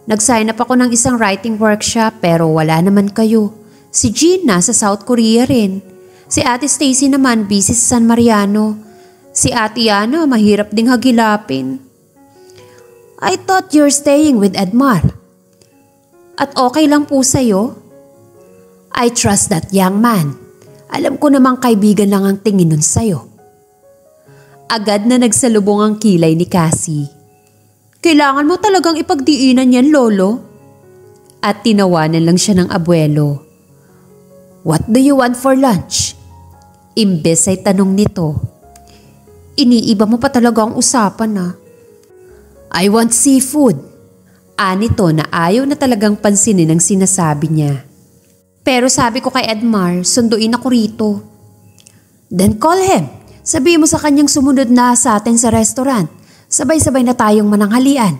A: Nag-sign up ako ng isang writing workshop pero wala naman kayo. Si Jean nasa South Korea rin. Si Ate Stacy naman busy sa San Mariano. Si Ate Yana mahirap ding hagilapin. I thought you're staying with Edmar. At okay lang po sa'yo?
B: I trust that young man. Alam ko namang kaibigan lang ang tingin nun sa'yo.
A: Agad na nagsalubong ang kilay ni Cassie. Kailangan mo talagang ipagdiinan yan, Lolo. At tinawanan lang siya ng abuelo.
B: What do you want for lunch?
A: Imbes ay tanong nito. Iniiba mo pa talaga ang usapan na.
B: I want seafood.
A: Anito na ayaw na talagang pansinin ang sinasabi niya. Pero sabi ko kay Edmar, sunduin ako rito.
B: Then call him. Sabi mo sa kanyang sumunod na sa atin sa restaurant. Sabay-sabay na tayong mananghalian.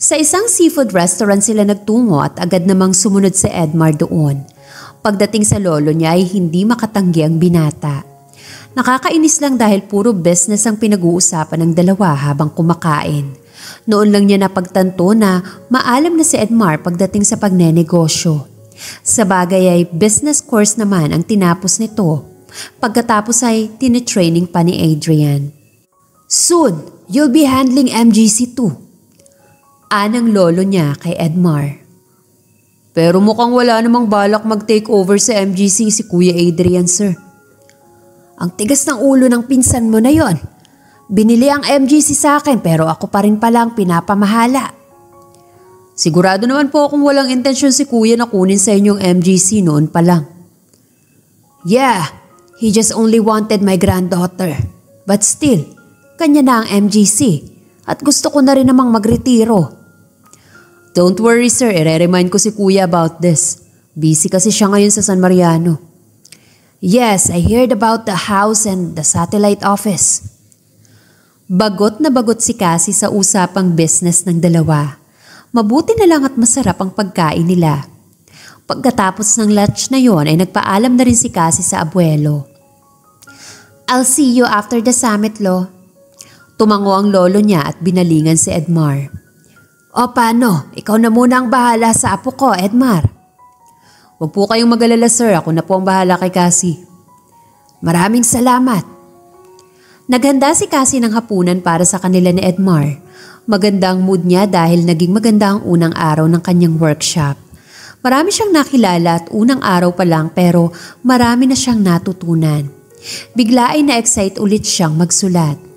A: Sa isang seafood restaurant sila nagtungo at agad namang sumunod si Edmar doon. Pagdating sa lolo niya ay hindi makatanggi ang binata. Nakakainis lang dahil puro business ang pinag-uusapan ng dalawa habang kumakain. Noon lang niya napagtanto na maalam na si Edmar pagdating sa pagnenegosyo. Sa bagay ay business course naman ang tinapos nito. Pagkatapos ay tinitraining pa ni Adrian.
B: Soon, you'll be handling MGC too.
A: Anang lolo niya kay Edmar.
B: Pero mukhang wala namang balak mag-take over sa MGC si Kuya Adrian, sir.
A: Ang tigas ng ulo ng pinsan mo na yon. Binili ang MGC sa akin pero ako pa rin palang pinapamahala.
B: Sigurado naman po akong walang intensyon si Kuya na kunin sa inyong MGC noon pa lang.
A: Yeah, he just only wanted my granddaughter. But still, kanya na ang MGC at gusto ko na rin namang magretiro.
B: Don't worry sir, ire-remind ko si kuya about this. Busy kasi siya ngayon sa San Mariano.
A: Yes, I heard about the house and the satellite office. Bagot na bagot si Cassie sa usapang business ng dalawa. Mabuti na lang at masarap ang pagkain nila. Pagkatapos ng lunch na yon ay nagpaalam na rin si Cassie sa abuelo. I'll see you after the summit, lo. Tumango ang lolo niya at binalingan si Edmar. O paano? Ikaw na muna ang bahala sa apo ko, Edmar.
B: Huwag po kayong mag-alala sir, ako na po ang bahala kay Cassie.
A: Maraming salamat. Naghanda si Cassie ng hapunan para sa kanila ni Edmar. Maganda ang mood niya dahil naging maganda ang unang araw ng kanyang workshop. Marami siyang nakilala at unang araw pa lang pero marami na siyang natutunan. Bigla ay na-excite ulit siyang magsulat.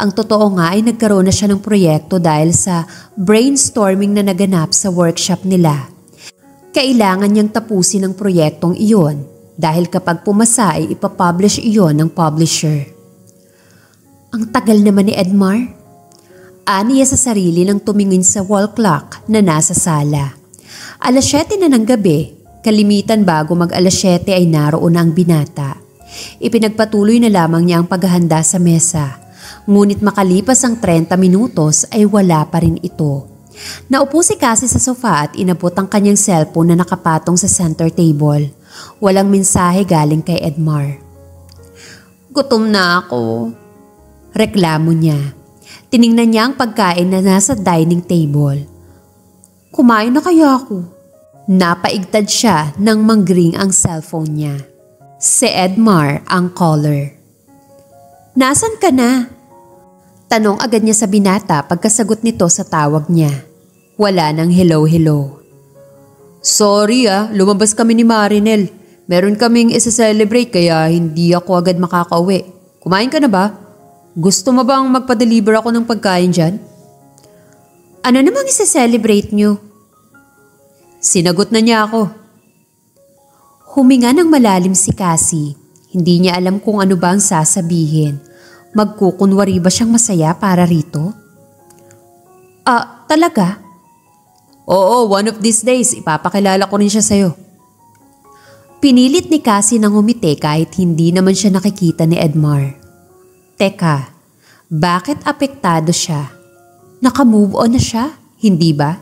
A: Ang totoo nga ay nagkaroon na siya ng proyekto dahil sa brainstorming na naganap sa workshop nila. Kailangan niyang tapusin ang proyektong iyon dahil kapag pumasa ay ipapublish iyon ng publisher. Ang tagal naman ni Edmar. Aniya sa sarili nang tumingin sa wall clock na nasa sala. Alas 7 na ng gabi, kalimitan bago mag alas 7 ay naroon ang binata. Ipinagpatuloy na lamang niya ang paghahanda sa mesa. Ngunit makalipas ang 30 minutos ay wala pa rin ito. Naupo si Cassie sa sofa at inabot ang kanyang cellphone na nakapatong sa center table. Walang mensahe galing kay Edmar. Gutom na ako. Reklamo niya. Tiningnan niya ang pagkain na nasa dining table. Kumain na kaya ako? Napaigtad siya nang manggring ang cellphone niya. Si Edmar ang caller. Nasaan ka na? Tanong agad niya sa binata pagkasagot nito sa tawag niya. Wala nang hello-hello.
B: Sorry ah, lumabas kami ni Marinel. Meron kaming isa-celebrate kaya hindi ako agad makakauwi. Kumain ka na ba? Gusto mo bang magpa-deliver ako ng pagkain dyan?
A: Ano namang isa-celebrate nyo?
B: Sinagot na niya ako.
A: Huminga ng malalim si Cassie. Hindi niya alam kung ano ba ang sasabihin. Magkukunwari ba siyang masaya para rito? Ah, talaga?
B: Oo, one of these days, ipapakilala ko rin siya sa'yo.
A: Pinilit ni Cassie nang umiti kahit hindi naman siya nakikita ni Edmar. Teka, bakit apektado siya? Naka-move on na siya, hindi ba?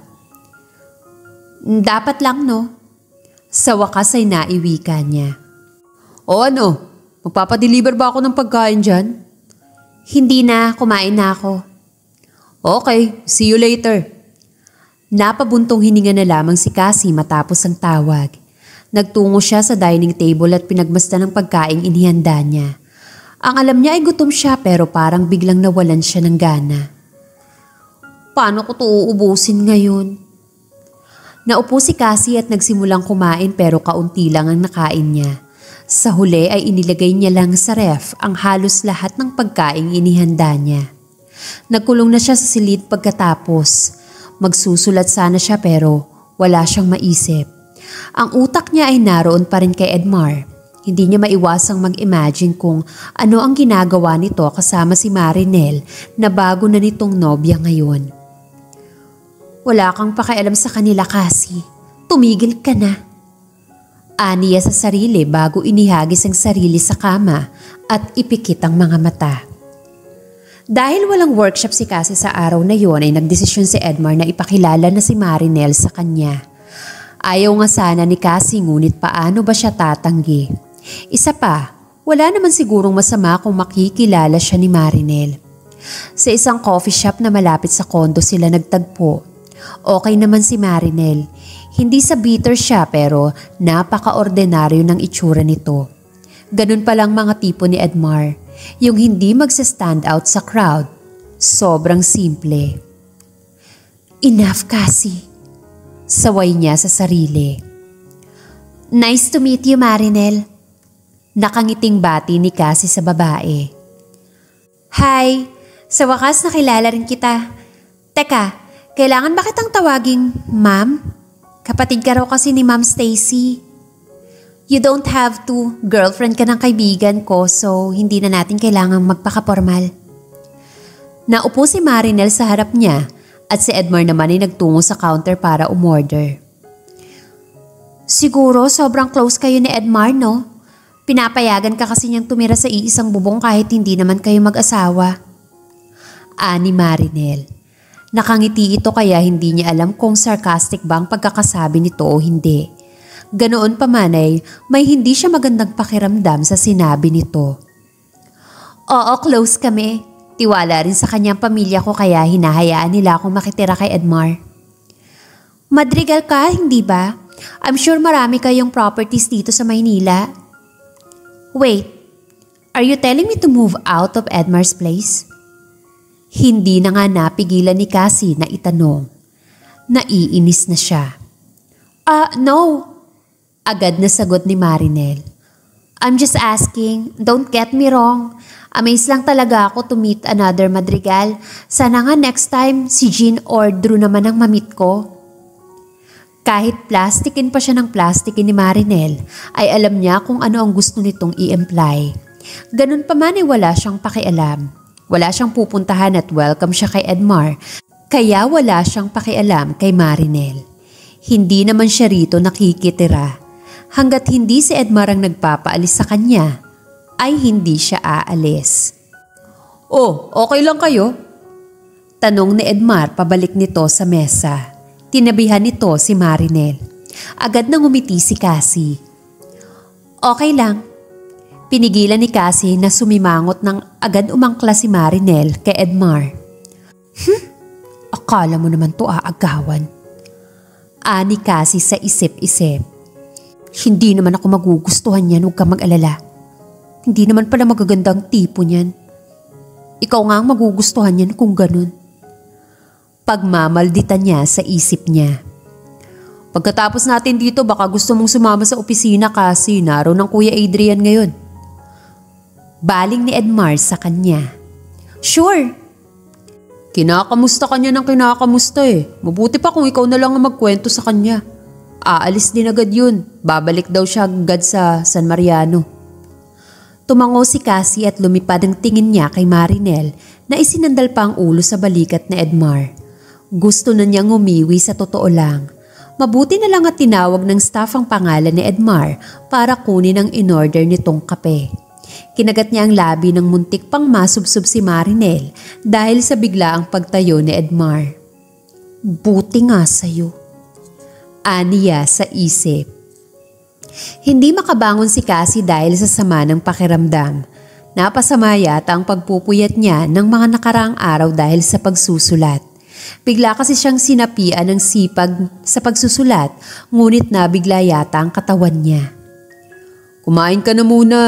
A: Dapat lang no. Sa wakas ay naiwika niya.
B: O ano, magpapadeliver ba ako ng pagkain dyan?
A: Hindi na, kumain na ako.
B: Okay, see you later.
A: Napabuntong hininga na lamang si Cassie matapos ang tawag. Nagtungo siya sa dining table at pinagmasdan ng pagkaing inihanda niya. Ang alam niya ay gutom siya pero parang biglang nawalan siya ng gana. Paano ko to uubusin ngayon? Naupo si Cassie at nagsimulang kumain pero kaunti lang ang nakain niya. Sa huli ay inilagay niya lang sa ref ang halos lahat ng pagkaing inihanda niya. Nagkulong na siya sa silid pagkatapos. Magsusulat sana siya pero wala siyang maisip. Ang utak niya ay naroon pa rin kay Edmar. Hindi niya maiwasang mag-imagine kung ano ang ginagawa nito kasama si Marinel na bago na nitong nobya ngayon. Wala kang pakialam sa kanila kasi. Tumigil ka na. Aniya sa sarili bago inihagis ang sarili sa kama at ipikit ang mga mata. Dahil walang workshop si Cassie sa araw na yon ay nagdesisyon si Edmar na ipakilala na si Marinel sa kanya. Ayaw nga sana ni Cassie ngunit paano ba siya tatanggi? Isa pa, wala naman sigurong masama kung makikilala siya ni Marinel. Sa isang coffee shop na malapit sa kondo sila nagtagpo Okay naman si Marinel. Hindi sa bitter siya pero napaka-ordinaryo ng itsura nito. Ganun palang mga tipo ni Edmar, yung hindi magsa-stand out sa crowd. Sobrang simple. Enough, Cassie. Saway niya sa sarili. Nice to meet you, Marinel. Nakangiting bati ni Cassie sa babae. Hi, sa wakas nakilala rin kita. Teka, kailangan ba kitang tawaging ma'am? Kapatid ka raw kasi ni Ma'am Stacy. You don't have to. Girlfriend ka ng kaibigan ko so hindi na natin kailangang magpaka-formal. Naupo si Marinel sa harap niya at si Edmar naman ay nagtungo sa counter para umorder. Siguro sobrang close kayo ni Edmar no? Pinapayagan ka kasi niyang tumira sa iisang bubong kahit hindi naman kayo mag-asawa. Ani Marinel. Nakangiti ito kaya hindi niya alam kung sarcastic ba ang pagkakasabi nito o hindi. Ganoon pa man ay may hindi siya magandang pakiramdam sa sinabi nito. Oo, close kami. Tiwala rin sa kanyang pamilya ko kaya hinahayaan nila akong makitira kay Edmar. Madrigal ka, hindi ba? I'm sure marami kayong properties dito sa Maynila. Wait, are you telling me to move out of Edmar's place? Hindi na nga napigilan ni Cassie na itanong. Naiinis na siya. Ah, uh, no. Agad na sagot ni Marinel. I'm just asking, don't get me wrong. Amaze lang talaga ako to meet another Madrigal. Sana nga next time si Jean or Drew naman ang mamit ko. Kahit plastikin pa siya ng plastikin ni Marinel, ay alam niya kung ano ang gusto nitong i-imply. Ganun pa man ay wala siyang pakialam. Wala siyang pupuntahan at welcome siya kay Edmar, kaya wala siyang pakialam kay Marinel. Hindi naman siya rito nakikitira. Hanggat hindi si Edmar ang nagpapaalis sa kanya, ay hindi siya aalis. Oh, okay lang kayo? Tanong ni Edmar pabalik nito sa mesa. Tinabihan nito si Marinel. Agad nang umiti si Cassie. Okay lang. Pinigilan ni Cassie na sumimangot ng agad umangkla si Marinel kay Edmar. Hmm? Akala mo naman to aagawan. Ani Cassie sa isip-isip. Hindi naman ako magugustuhan yan, huwag ka mag-alala. Hindi naman pala magagandang tipo niyan. Ikaw nga ang magugustuhan yan kung ganun. Pagmamalditan niya sa isip niya. Pagkatapos natin dito baka gusto mong sumama sa opisina kasi naro ng Kuya Adrian ngayon. Baling ni Edmar sa kanya. Sure. Kinakamusta kanya ng kinakamusta eh. Mabuti pa kung ikaw na lang ang magkwento sa kanya. Aalis din agad yun. Babalik daw siya agad sa San Mariano. Tumango si Cassie at lumipad ang tingin niya kay Marinel na isinandal pa ang ulo sa balikat na Edmar. Gusto na niyang umiwi sa totoo lang. Mabuti na lang at tinawag ng staff ang pangalan ni Edmar para kunin ang in-order nitong kape. Kinagat niya ang labi ng muntik pang masubsob si Marinel dahil sa biglaang pagtayo ni Edmar. Buti nga sa'yo. Aniya sa isip. Hindi makabangon si Cassie dahil sa sama ng pakiramdam. Napasama yata ang pagpupuyat niya ng mga nakaraang araw dahil sa pagsusulat. Bigla kasi siyang sinapian ng sipag sa pagsusulat, ngunit nabigla yata ang katawan niya. Kumain ka na muna.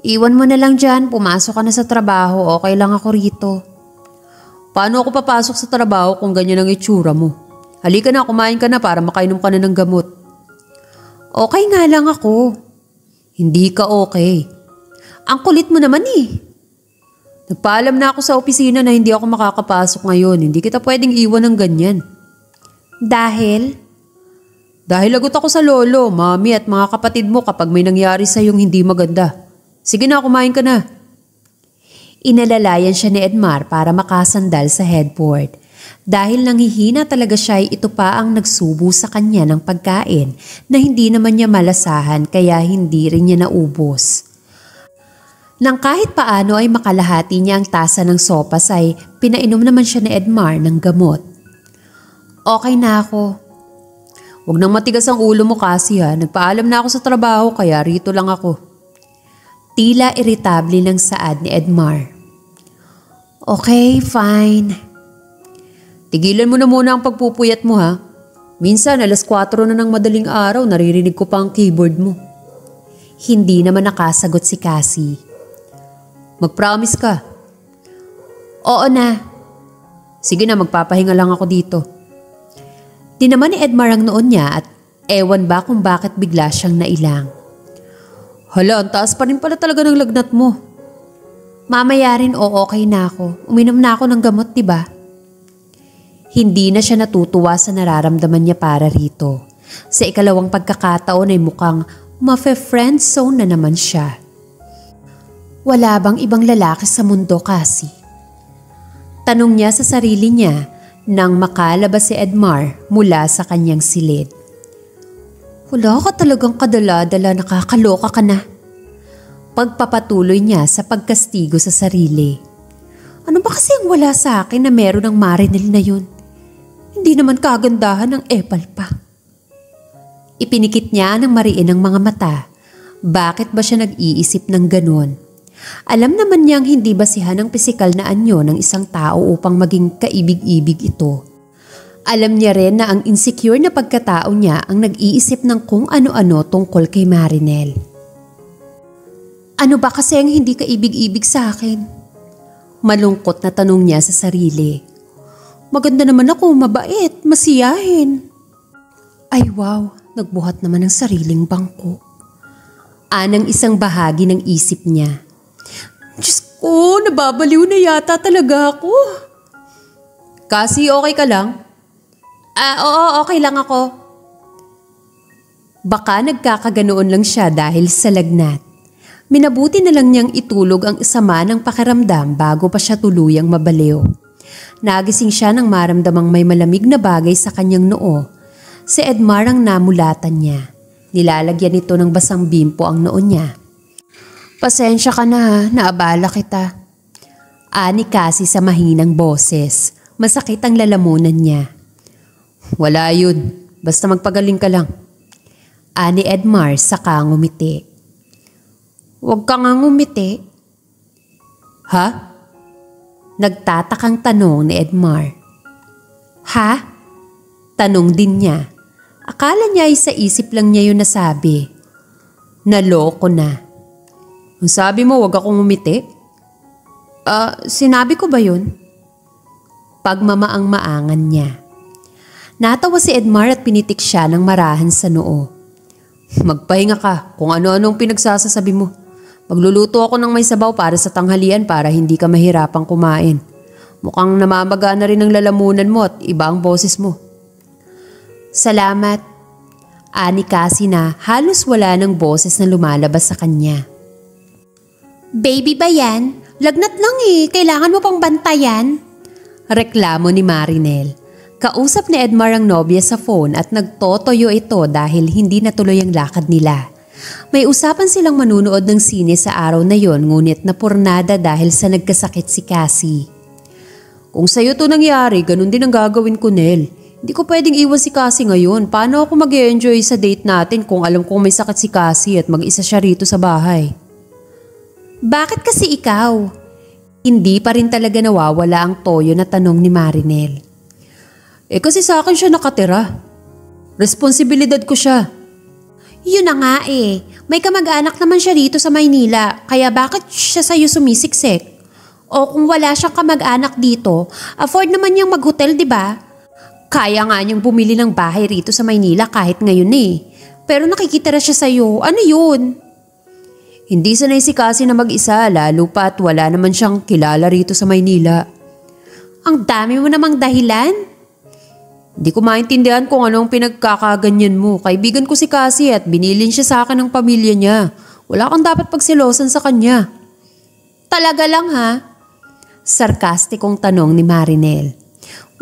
A: Iwan mo na lang dyan, pumasok ka na sa trabaho, okay lang ako rito. Paano ako papasok sa trabaho kung ganyan ang itsura mo? Halika na, kumain ka na para makainom ka na ng gamot. Okay nga lang ako. Hindi ka okay. Ang kulit mo naman eh. Nagpaalam na ako sa opisina na hindi ako makakapasok ngayon. Hindi kita pwedeng iwan ng ganyan. Dahil? Dahil lagot ako sa lolo, mami at mga kapatid mo kapag may nangyari sa yung hindi maganda. Sige na, kumain ka na. Inalalayan siya ni Edmar para makasandal sa headboard. Dahil nanghihina talaga siya ay ito pa ang nagsubo sa kanya ng pagkain na hindi naman niya malasahan kaya hindi rin niya naubos. Nang kahit paano ay makalahati niya ang tasa ng sopas ay pinainom naman siya ni Edmar ng gamot. Okay na ako. Huwag nang matigas ang ulo mo kasi ha. Nagpaalam na ako sa trabaho kaya rito lang ako. Tila irritable ng saad ni Edmar. Okay, fine. Tigilan mo na muna ang pagpupuyat mo ha. Minsan alas 4 na ng madaling araw naririnig ko pa ang keyboard mo. Hindi naman nakasagot si Cassie. Mag-promise ka. Oo na. Sige na, magpapahinga lang ako dito. Di naman ni Edmar ang noon niya at ewan ba kung bakit bigla siyang nailang. Hala, ang taas pa rin pala talaga ng lagnat mo. Mamaya rin o okay na ako. Uminom na ako ng gamot, diba? Hindi na siya natutuwa sa nararamdaman niya para rito. Sa ikalawang pagkakataon ay mukhang mafe-friend zone na naman siya. Wala bang ibang lalaki sa mundo kasi? Tanong niya sa sarili niya nang makalabas si Edmar mula sa kanyang silid. Wala ka talagang kadala-dala, nakakaloka ka na. Pagpapatuloy niya sa pagkastigo sa sarili. Ano ba kasi ang wala sa akin na meron ng Marinel na yun? Hindi naman kagandahan ng epal pa. Ipinikit niya ng mariin ang mga mata. Bakit ba siya nag-iisip ng ganon? Alam naman niyang hindi basihan ang pisikal na anyo ng isang tao upang maging kaibig-ibig ito. Alam niya rin na ang insecure na pagkatao niya ang nag-iisip ng kung ano-ano tungkol kay Marinel. Ano ba kasi ang hindi kaibig-ibig sa akin? Malungkot na tanong niya sa sarili. Maganda naman ako, mabait, masiyahin. Ay wow, nagbuhat naman ng sariling bangko. Anang isang bahagi ng isip niya. Diyos ko, nababaliw na yata talaga ako.
B: Kasi okay ka lang?
A: Ah, oo, okay lang ako. Baka nagkakaganoon lang siya dahil sa lagnat. Minabuti na lang niyang itulog ang sama ng pakiramdam bago pa siya tuluyang mabaliw. Nagising siya nang maramdamang may malamig na bagay sa kanyang noo. Si Edmar ang namulatan niya. Nilalagyan nito ng basang bimpo ang noo niya. Pasensya ka na ha, naabala kita. Ani kasi sa mahinang boses. Masakit ang lalamunan niya.
B: Wala yun. Basta magpagaling ka lang.
A: Ani Edmar saka ngumiti. Huwag ka nga ngumiti.
B: Ha?
A: Nagtatakang tanong ni Edmar. Ha? Tanong din niya. Akala niya ay sa isip lang niya yun nasabi. Naloko na.
B: Ang sabi mo, wag akong ngumiti?
A: Ah, uh, sinabi ko ba yun? Pagmamaang maangan niya. Natawa si Edmar at pinitik siya ng marahan sa noo.
B: Magpahinga ka kung ano-anong pinagsasasabi mo. Magluluto ako ng may sabaw para sa tanghalian para hindi ka mahirapang kumain. Mukhang namamaga na rin ang lalamunan mo at iba ang boses mo.
A: Salamat. Ani kasi na halos wala ng boses na lumalabas sa kanya. Baby ba yan? Lagnat lang eh. Kailangan mo pang bantayan. Reklamo ni Marinel. Kausap ni Edmar ang nobya sa phone at nagtotoyo ito dahil hindi natuloy ang lakad nila. May usapan silang manunood ng sine sa araw na yon ngunit napurnada dahil sa nagkasakit si Cassie.
B: Kung sa'yo to nangyari, ganun din ang gagawin ko, Nel. Hindi ko pwedeng iwan si Cassie ngayon. Paano ako mag enjoy sa date natin kung alam kong may sakit si Cassie at mag-isa siya rito sa bahay?
A: Bakit kasi ikaw? Hindi pa rin talaga nawawala ang toyo na tanong ni Marinel.
B: Eh kasi sa akin siya nakatira. Responsibilidad ko siya.
A: Yun na nga eh. May kamag-anak naman siya rito sa Maynila, kaya bakit siya sa'yo sumisiksik? O kung wala siyang kamag-anak dito, afford naman niyang mag-hotel, di ba? Kaya nga niyang bumili ng bahay rito sa Maynila kahit ngayon eh. Pero nakikita siya sa'yo. Ano yun?
B: Hindi sanay si Cassie na mag-isa lalo pa at wala naman siyang kilala rito sa Maynila.
A: Ang dami mo namang dahilan.
B: Hindi ko maintindihan kung anong pinagkakaganyan mo. Kaibigan ko si Cassie at binilin siya sa akin ng pamilya niya. Wala kang dapat pagsilosan sa kanya.
A: Talaga lang ha? Sarkastikong tanong ni Marinel.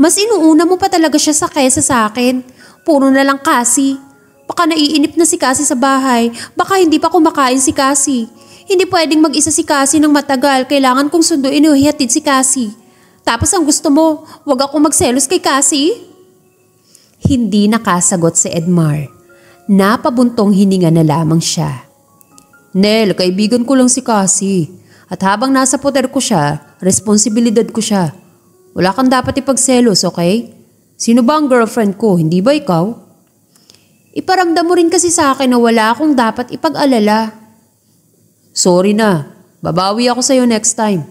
A: Mas inuuna mo pa talaga siya sa kesa sa akin. Puro na lang Cassie. Baka naiinip na si Cassie sa bahay. Baka hindi pa kumakain si Cassie. Hindi pwedeng mag-isa si Cassie ng matagal. Kailangan kong sunduin o hihatid si Cassie. Tapos ang gusto mo, wag ako magselos kay Cassie? Hindi nakasagot si Edmar. Napabuntong hininga na lamang siya.
B: Nel, kaibigan ko lang si Cassie. At habang nasa poder ko siya, responsibilidad ko siya. Wala kang dapat ipagselos, okay? Sino ba ang girlfriend ko, hindi ba ikaw?
A: Iparamdam mo rin kasi sa akin na wala akong dapat ipag-alala.
B: Sorry na. Babawi ako sa'yo next time.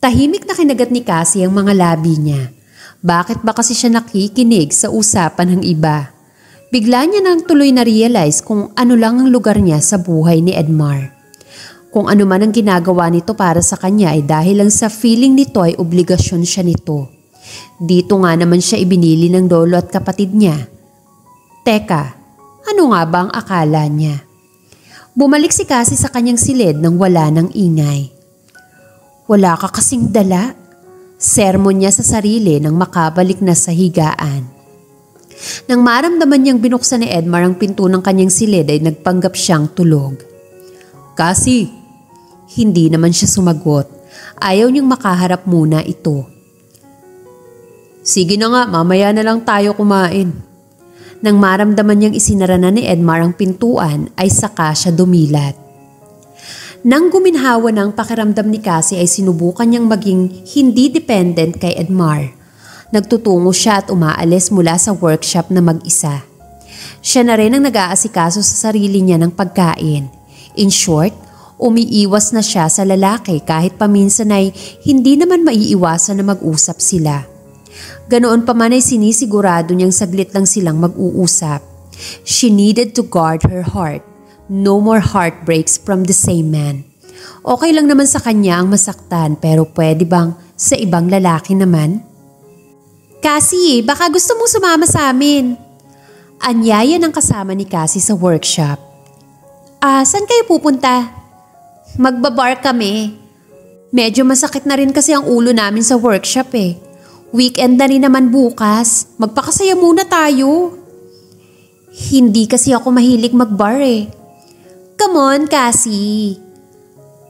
A: Tahimik na kinagat ni Cassie ang mga labi niya. Bakit ba kasi siya nakikinig sa usapan ng iba? Bigla niya nang tuloy na realize kung ano lang ang lugar niya sa buhay ni Edmar. Kung ano man ang ginagawa nito para sa kanya ay dahil lang sa feeling nito ay obligasyon siya nito. Dito nga naman siya ibinili ng lolo at kapatid niya. Teka, ano nga ba ang akala niya? Bumalik si Cassie sa kanyang silid nang wala ng ingay. Wala ka kasing dala, Sermon niya sa sarili nang makabalik na sa higaan. Nang maramdaman niyang binuksan ni Edmar ang pinto ng kanyang silid ay nagpanggap siyang tulog.
B: Kasi,
A: hindi naman siya sumagot. Ayaw niyang makaharap muna ito.
B: Sige na nga, mamaya na lang tayo kumain.
A: Nang maramdaman niyang isinara na ni Edmar ang pintuan ay saka siya dumilat. Nang guminhawa ng pakiramdam ni Cassie ay sinubukan niyang maging hindi dependent kay Edmar. Nagtutungo siya at umaalis mula sa workshop na mag-isa. Siya na rin ang nag-aasikaso sa sarili niya ng pagkain. In short, umiiwas na siya sa lalaki kahit paminsan ay hindi naman maiiwasan na mag-usap sila. Ganoon pa man ay sinisigurado niyang saglit lang silang mag-uusap. She needed to guard her heart. No more heartbreaks from the same man. Okay lang naman sa kanya ang masaktan pero pwede bang sa ibang lalaki naman? Cassie, baka gusto mong sumama sa amin. Anyaya ng kasama ni Cassie sa workshop. Ah, saan kayo pupunta? Magbabar kami. Medyo masakit na rin kasi ang ulo namin sa workshop eh. Weekend na rin naman bukas. Magpakasaya muna tayo. Hindi kasi ako mahilig magbar eh. Come on, Cassie.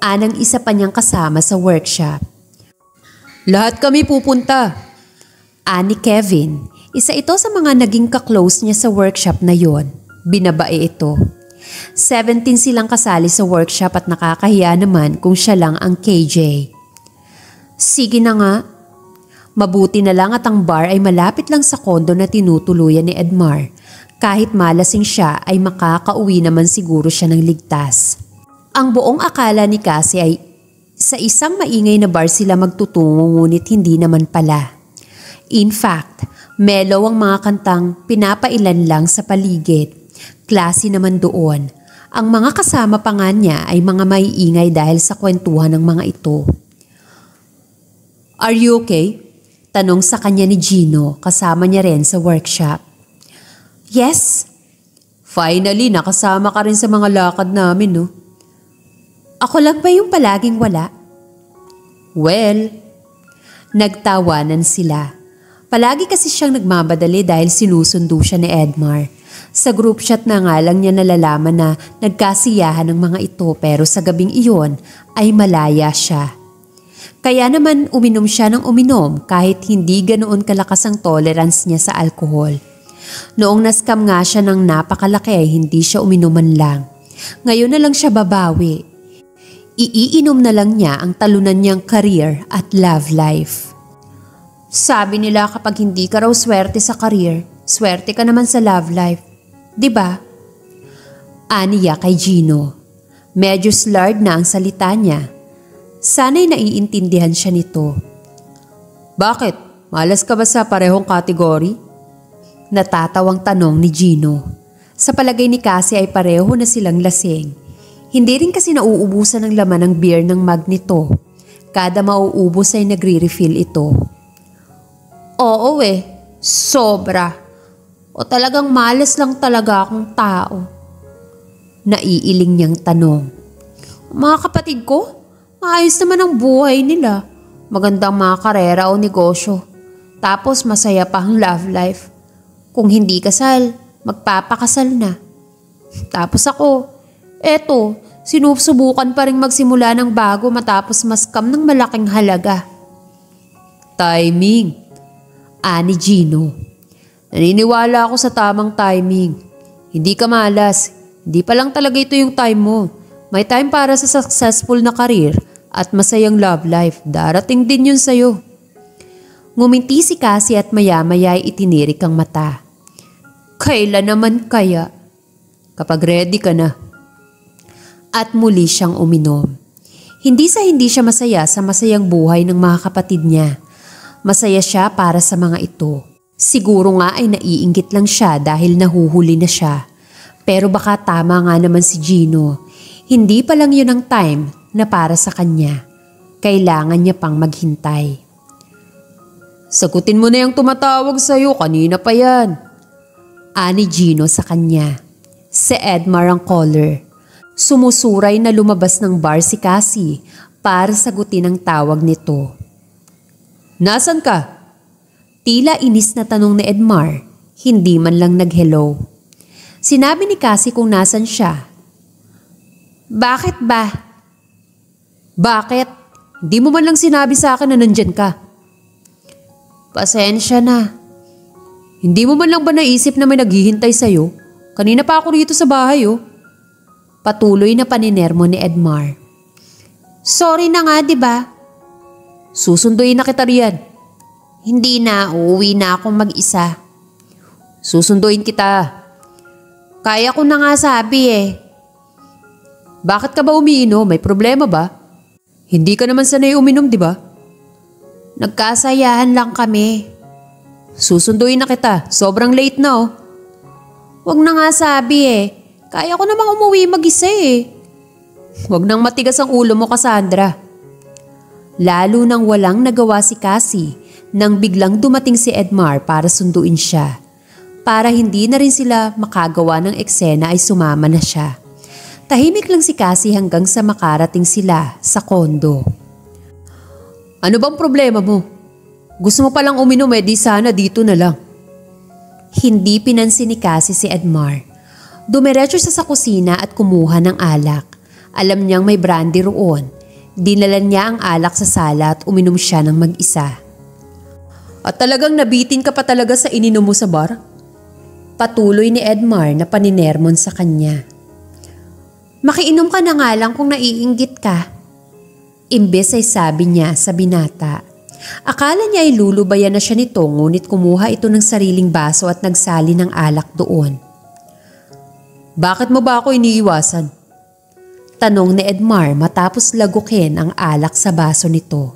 A: Anang isa pa niyang kasama sa workshop.
B: Lahat kami pupunta.
A: Ani Kevin, isa ito sa mga naging kaklose niya sa workshop na yon. Binabae ito. 17 silang kasali sa workshop at nakakahiya naman kung siya lang ang KJ. Sige na nga, Mabuti na lang at ang bar ay malapit lang sa kondo na tinutuluyan ni Edmar. Kahit malasing siya ay makakauwi naman siguro siya ng ligtas. Ang buong akala ni Cassie ay sa isang maingay na bar sila magtutungo ngunit hindi naman pala. In fact, mellow ang mga kantang pinapailan lang sa paligid. Klase naman doon. Ang mga kasama pa nga niya ay mga maiingay dahil sa kwentuhan ng mga ito.
B: Are you okay?
A: Tanong sa kanya ni Gino kasama niya rin sa workshop. Yes.
B: Finally, nakasama ka rin sa mga lakad namin, no?
A: Ako lang ba yung palaging wala?
B: Well,
A: nagtawanan sila. Palagi kasi siyang nagmamadali dahil sinusundo siya ni Edmar. Sa group chat na nga lang niya nalalaman na nagkasiyahan ng mga ito pero sa gabing iyon ay malaya siya. Kaya naman uminom siya ng uminom kahit hindi ganoon kalakas ang tolerance niya sa alkohol. Noong naskam nga siya ng napakalaki ay hindi siya uminuman lang. Ngayon na lang siya babawi. Iiinom na lang niya ang talunan niyang career at love life. Sabi nila kapag hindi ka raw swerte sa career, swerte ka naman sa love life. ba? Diba? Aniya kay Gino. Medyo slurred na ang salita niya Sana'y naiintindihan siya nito.
B: Bakit? Malas ka ba sa parehong kategory?
A: Natatawang tanong ni Gino. Sa palagay ni Cassie ay pareho na silang lasing. Hindi rin kasi nauubusan ng laman ng beer ng mag nito. Kada mauubos ay nagre-refill ito. Oo eh, sobra. O talagang malas lang talaga akong tao. Naiiling niyang tanong. Mga kapatid ko, Maayos naman ang buhay nila. Magandang mga karera o negosyo. Tapos masaya pa ang love life. Kung hindi kasal, magpapakasal na. *laughs* Tapos ako, eto, sinusubukan pa rin magsimula ng bago matapos maskam ng malaking halaga.
B: Timing.
A: Ani Gino.
B: Naniniwala ako sa tamang timing. Hindi ka malas. Hindi pa lang talaga ito yung time mo. May time para sa successful na karir at masayang love life, darating din yun sa'yo.
A: Nguminti si Cassie at maya-maya ay itinirik ang mata. Kailan naman kaya?
B: Kapag ready ka na.
A: At muli siyang uminom. Hindi sa hindi siya masaya sa masayang buhay ng mga kapatid niya. Masaya siya para sa mga ito. Siguro nga ay naiinggit lang siya dahil nahuhuli na siya. Pero baka tama nga naman si Gino. Hindi pa lang yun ang time na para sa kanya. Kailangan niya pang maghintay.
B: Sagutin mo na yung tumatawag sa'yo, kanina pa yan.
A: Ani Gino sa kanya. Si Edmar ang caller. Sumusuray na lumabas ng bar si Cassie para sagutin ang tawag nito.
B: Nasaan ka?
A: Tila inis na tanong ni Edmar, hindi man lang nag-hello. Sinabi ni Cassie kung nasan siya. Bakit ba?
B: Bakit? Hindi mo man lang sinabi sa akin na nandyan ka.
A: Pasensya na.
B: Hindi mo man lang ba naisip na may naghihintay sa'yo? Kanina pa ako rito sa bahay oh.
A: Patuloy na paninermo ni Edmar. Sorry na nga, ba?
B: Susunduin na kita riyan.
A: Hindi na, uuwi na akong mag-isa.
B: Susunduin kita.
A: Kaya ko na nga sabi eh.
B: Bakit ka ba umiinom? May problema ba? Hindi ka naman sanay uminom, di ba?
A: Nagkasayahan lang kami.
B: Susunduin na kita. Sobrang late na oh.
A: Huwag na nga sabi eh. Kaya ko namang umuwi mag-isa eh.
B: Huwag nang matigas ang ulo mo, Cassandra.
A: Lalo nang walang nagawa si Cassie nang biglang dumating si Edmar para sunduin siya. Para hindi na rin sila makagawa ng eksena ay sumama na siya. Tahimik lang si Cassie hanggang sa makarating sila sa kondo.
B: Ano bang problema mo? Gusto mo palang uminom eh di sana dito na lang.
A: Hindi pinansin ni Cassie si Edmar. Dumiretso siya sa kusina at kumuha ng alak. Alam niyang may brandy roon. Dinala niya ang alak sa sala at uminom siya ng mag-isa.
B: At talagang nabitin ka pa talaga sa ininom mo sa bar?
A: Patuloy ni Edmar na paninermon sa kanya. Makiinom ka na nga lang kung naiinggit ka. Imbes ay sabi niya sa binata. Akala niya ay lulubayan na siya nito ngunit kumuha ito ng sariling baso at nagsali ng alak doon.
B: Bakit mo ba ako iniiwasan?
A: Tanong ni Edmar matapos lagukin ang alak sa baso nito.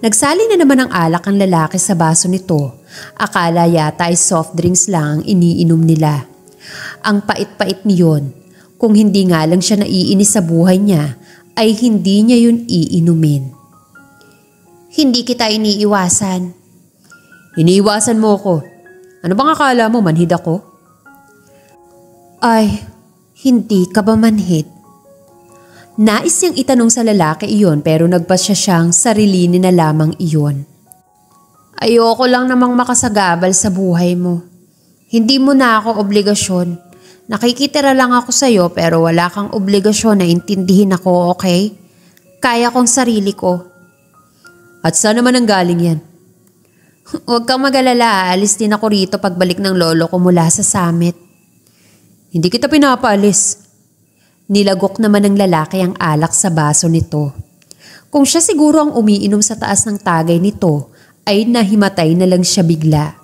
A: Nagsali na naman ng alak ang lalaki sa baso nito. Akala yata ay soft drinks lang ang iniinom nila. Ang pait-pait niyon. Kung hindi nga lang siya naiinis sa buhay niya, ay hindi niya yun iinumin. Hindi kita iniiwasan.
B: Iniiwasan mo ako. Ano bang akala mo, manhid ako?
A: Ay, hindi ka ba manhid? Nais niyang itanong sa lalaki iyon pero nagpasya siyang sarilinin na lamang iyon. Ayoko lang namang makasagabal sa buhay mo. Hindi mo na ako obligasyon Nakikitira lang ako sa'yo pero wala kang obligasyon na intindihin ako, okay? Kaya kong sarili ko.
B: At saan naman ang galing yan? *laughs*
A: Huwag kang magalala, alis din ako rito pagbalik ng lolo ko mula sa summit.
B: Hindi kita pinapaalis.
A: Nilagok naman ng lalaki ang alak sa baso nito. Kung siya siguro ang umiinom sa taas ng tagay nito, ay nahimatay na lang siya bigla.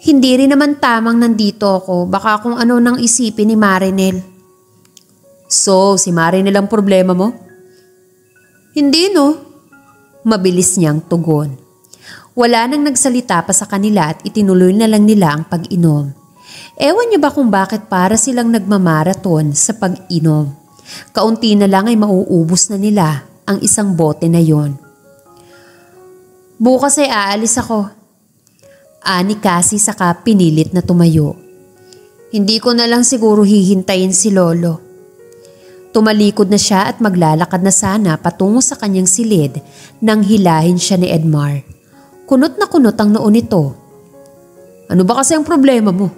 A: Hindi rin naman tamang nandito ako. Baka kung ano nang isipin ni Marinel.
B: So, si Marinel ang problema mo?
A: Hindi no. Mabilis niyang tugon. Wala nang nagsalita pa sa kanila at itinuloy na lang nila ang pag-inom. Ewan niyo ba kung bakit para silang nagmamaraton sa pag-inom. Kaunti na lang ay mauubos na nila ang isang bote na yon. Bukas ay aalis ako. Ani kasi saka pinilit na tumayo. Hindi ko na lang siguro hihintayin si Lolo. Tumalikod na siya at maglalakad na sana patungo sa kanyang silid nang hilahin siya ni Edmar. Kunot na kunot ang noon nito.
B: Ano ba kasi ang problema mo?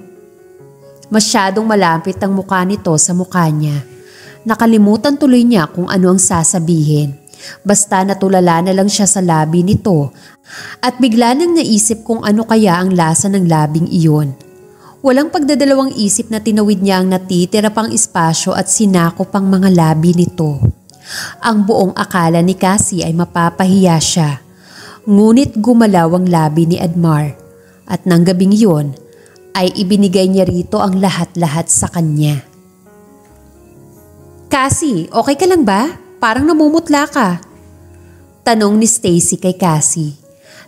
A: Masyadong malapit ang mukha nito sa mukha niya. Nakalimutan tuloy niya kung ano ang sasabihin. Basta natulala na lang siya sa labi nito at bigla nang naisip kung ano kaya ang lasa ng labing iyon. Walang pagdadalawang isip na tinawid niya ang natitira pang espasyo at sinako pang mga labi nito. Ang buong akala ni Cassie ay mapapahiya siya. Ngunit gumalaw ang labi ni Edmar at nang gabing iyon ay ibinigay niya rito ang lahat-lahat sa kanya. Cassie, okay ka lang ba? Parang namumutla ka. Tanong ni Stacy kay Cassie.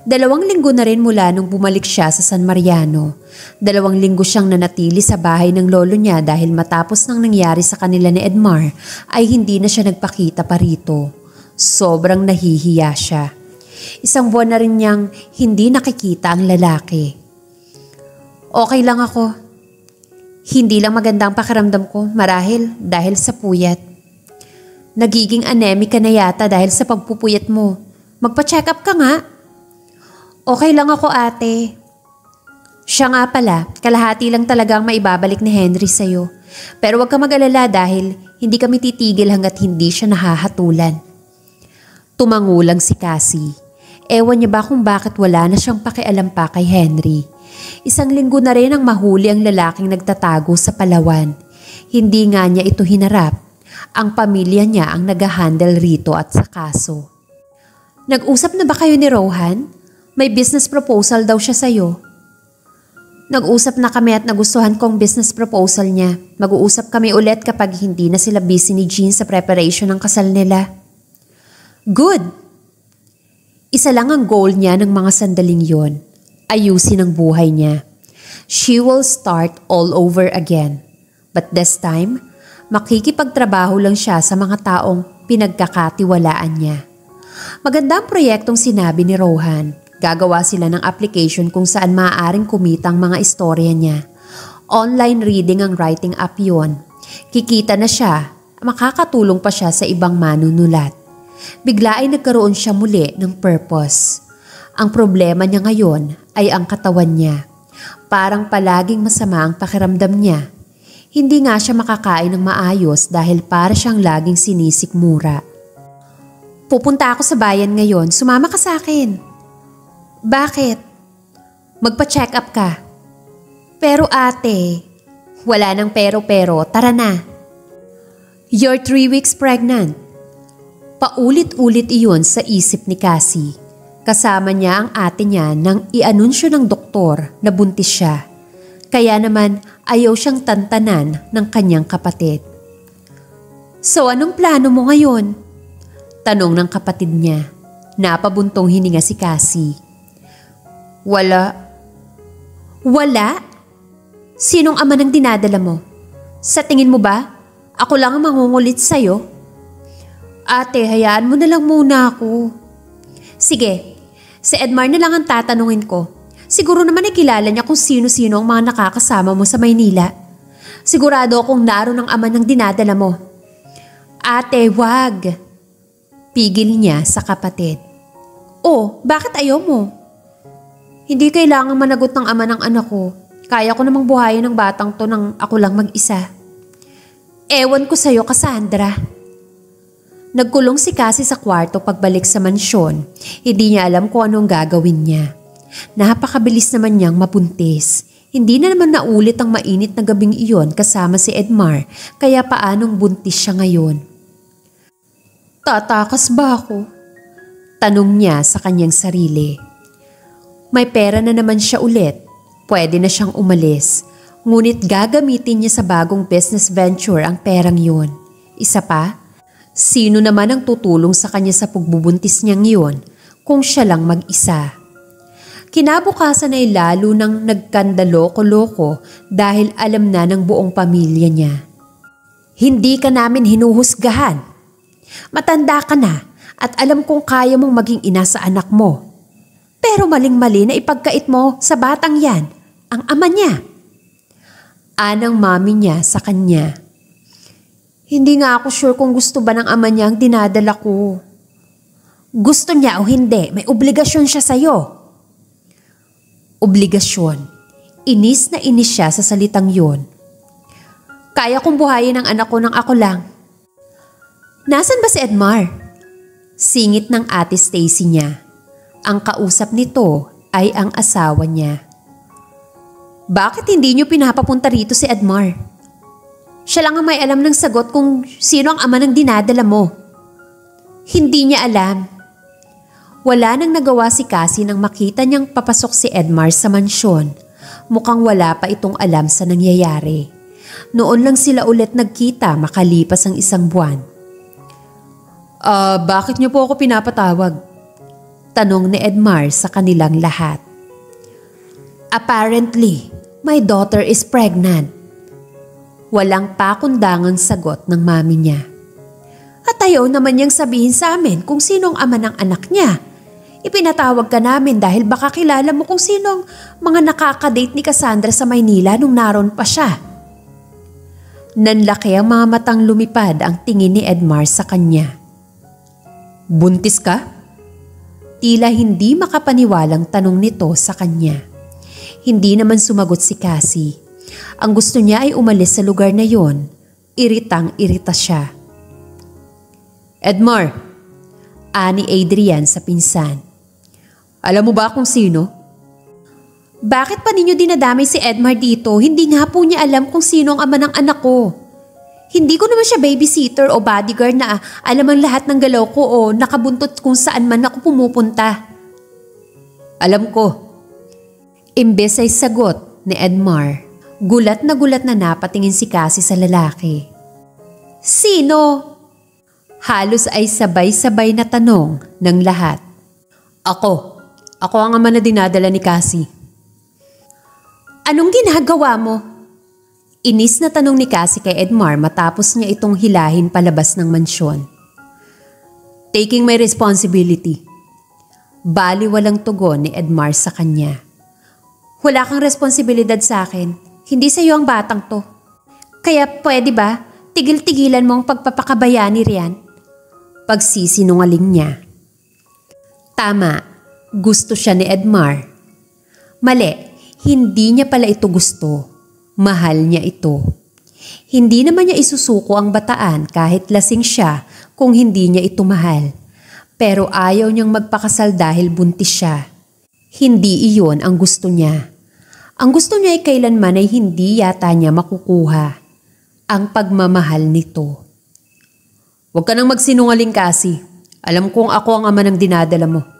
A: Dalawang linggo na rin mula nung bumalik siya sa San Mariano. Dalawang linggo siyang nanatili sa bahay ng lolo niya dahil matapos nang nangyari sa kanila ni Edmar ay hindi na siya nagpakita pa rito. Sobrang nahihiya siya. Isang buwan na rin niyang hindi nakikita ang lalaki. Okay lang ako. Hindi lang maganda ang pakiramdam ko marahil dahil sa puyat. Nagiging anemic ka na yata dahil sa pagpupuyat mo. Magpa-check up ka nga. Okay lang ako ate. Siya nga pala, kalahati lang talaga ang maibabalik ni Henry sa'yo. Pero huwag ka mag-alala dahil hindi kami titigil hanggat hindi siya nahahatulan. Tumangulang si Cassie. Ewan niya ba kung bakit wala na siyang pakialam pa kay Henry. Isang linggo na rin ang mahuli ang lalaking nagtatago sa Palawan. Hindi nga niya ito hinarap. Ang pamilya niya ang nag-handle rito at sa kaso. Nag-usap na ba kayo ni Rohan? May business proposal daw siya sa'yo. Nag-usap na kami at nagustuhan kong business proposal niya. Mag-uusap kami ulit kapag hindi na sila busy ni Jean sa preparation ng kasal nila. Good! Isa lang ang goal niya ng mga sandaling yon. Ayusin ang buhay niya. She will start all over again. But this time, makikipagtrabaho lang siya sa mga taong pinagkakatiwalaan niya. Maganda ang proyektong sinabi ni Rohan. Gagawa sila ng application kung saan maaaring kumita ang mga istorya niya. Online reading ang writing app yon. Kikita na siya, makakatulong pa siya sa ibang manunulat. Bigla ay nagkaroon siya muli ng purpose. Ang problema niya ngayon ay ang katawan niya. Parang palaging masama ang pakiramdam niya. Hindi nga siya makakain ng maayos dahil para siyang laging sinisikmura. Pupunta ako sa bayan ngayon, sumama ka sa akin. Bakit? Magpa-check up ka. Pero ate, wala nang pero-pero, tara na. You're three weeks pregnant. Paulit-ulit iyon sa isip ni Cassie. Kasama niya ang ate niya nang i-anunsyo ng doktor na buntis siya. Kaya naman ayaw siyang tantanan ng kanyang kapatid. So anong plano mo ngayon? Tanong ng kapatid niya. Napabuntong hininga si Cassie. Wala. Wala? Sinong ama ng dinadala mo? Sa tingin mo ba, ako lang ang mangungulit sa'yo? Ate, hayaan mo na lang muna ako. Sige, si Edmar na lang ang tatanungin ko. Siguro naman ay kilala niya kung sino-sino ang mga nakakasama mo sa Maynila. Sigurado akong naroon ang ama ng dinadala mo. Ate, wag. Pigil niya sa kapatid. Oh, bakit ayaw mo? Hindi kailangan managot ng ama ng anak ko. Kaya ko namang buhayin ng batang to nang ako lang mag-isa. Ewan ko sa'yo, Cassandra. Nagkulong si Cassie sa kwarto pagbalik sa mansyon. Hindi niya alam kung anong gagawin niya. Napakabilis naman niyang mapuntis. Hindi na naman naulit ang mainit na gabing iyon kasama si Edmar, kaya paanong buntis siya ngayon? Tatakas ba ako? Tanong niya sa kanyang sarili. May pera na naman siya ulit. Pwede na siyang umalis. Ngunit gagamitin niya sa bagong business venture ang perang yun. Isa pa, Sino naman ang tutulong sa kanya sa pagbubuntis niyang iyon kung siya lang mag-isa? Kinabukasan ay lalo nang nagkandaloko-loko dahil alam na ng buong pamilya niya. Hindi ka namin hinuhusgahan. Matanda ka na at alam kong kaya mong maging ina sa anak mo. Pero maling-mali na ipagkait mo sa batang yan, ang ama niya. Anang mami niya sa kanya. Hindi nga ako sure kung gusto ba ng ama niya ang dinadala ko. Gusto niya o hindi, may obligasyon siya sa'yo. Obligasyon. Inis na inis siya sa salitang yon. Kaya kong buhayin ang anak ko ng ako lang. Nasaan ba si Edmar? Singit ng ate Stacy niya. Ang kausap nito ay ang asawa niya. Bakit hindi niyo pinapapunta rito si Edmar? Siya lang ang may alam ng sagot kung sino ang ama ng dinadala mo. Hindi niya alam. Wala nang nagawa si Cassie nang makita niyang papasok si Edmar sa mansyon. Mukhang wala pa itong alam sa nangyayari. Noon lang sila ulit nagkita makalipas ang isang buwan. Ah, uh, bakit niyo po ako pinapatawag? Tanong ni Edmar sa kanilang lahat. Apparently, my daughter is pregnant. Walang pakundangang sagot ng mami niya. At ayaw naman niyang sabihin sa amin kung sinong ama ng anak niya. Ipinatawag ka namin dahil baka kilala mo kung sinong mga nakakadate ni Cassandra sa Maynila nung naroon pa siya. Nanlaki ang mga matang lumipad ang tingin ni Edmar sa kanya. Buntis ka? Tila hindi makapaniwalang tanong nito sa kanya. Hindi naman sumagot si Cassie. Ang gusto niya ay umalis sa lugar na yon. Iritang-irita siya. Edmar, ani Adrian sa pinsan.
B: Alam mo ba kung sino?
A: Bakit pa ninyo dinadamay si Edmar dito? Hindi nga po niya alam kung sino ang ama ng anak ko. Hindi ko naman siya babysitter o bodyguard na alam ang lahat ng galaw ko o nakabuntot kung saan man ako pumupunta.
B: Alam ko.
A: Imbes ay sagot ni Edmar. Gulat na gulat na napatingin si Cassie sa lalaki. Sino? Halos ay sabay-sabay na tanong ng lahat.
B: Ako. Ako ang ama na dinadala ni Cassie.
A: Anong ginagawa mo? Inis na tanong ni Cassie kay Edmar matapos niya itong hilahin palabas ng mansyon.
B: Taking my responsibility.
A: Bali walang tugon ni Edmar sa kanya. Wala kang responsibilidad sa akin. Hindi sa iyo ang batang to. Kaya pwede ba, tigil-tigilan mo ang pagpapakabayani riyan? Pagsisinungaling niya. Tama, gusto siya ni Edmar. Mali, hindi niya pala ito gusto. Mahal niya ito. Hindi naman niya isusuko ang bataan kahit lasing siya kung hindi niya ito mahal. Pero ayaw niyang magpakasal dahil buntis siya. Hindi iyon ang gusto niya. Ang gusto niya ay kailanman ay hindi yata niya makukuha ang pagmamahal nito.
B: Huwag ka nang magsinungaling kasi. Alam kong ako ang ama ng dinadala mo.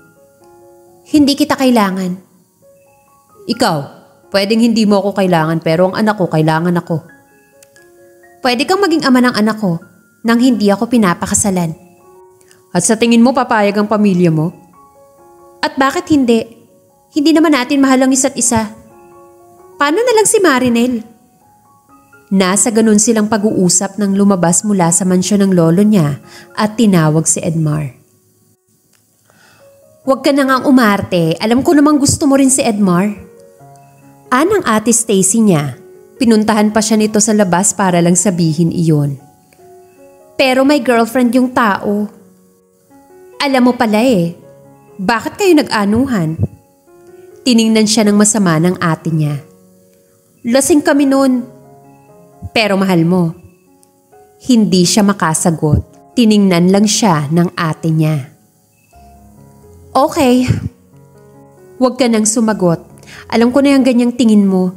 A: Hindi kita kailangan.
B: Ikaw, pwedeng hindi mo ako kailangan pero ang anak ko kailangan ako.
A: Pwede kang maging ama ng anak ko nang hindi ako pinapakasalan.
B: At sa tingin mo papayag ang pamilya mo?
A: At bakit hindi? Hindi naman natin mahal ang isa't isa. Paano na lang si Marinel? Nasa ganun silang pag-uusap nang lumabas mula sa mansyon ng lolo niya at tinawag si Edmar. Huwag ka na ngang umarte. Alam ko namang gusto mo rin si Edmar. Anang ate Stacy niya, pinuntahan pa siya nito sa labas para lang sabihin iyon. Pero may girlfriend yung tao. Alam mo pala eh, bakit kayo nag-anuhan? Tiningnan siya ng masama ng ate niya. Lasing kami noon. Pero mahal mo. Hindi siya makasagot. Tiningnan lang siya ng ate niya. Okay. Huwag ka nang sumagot. Alam ko na yung ganyang tingin mo.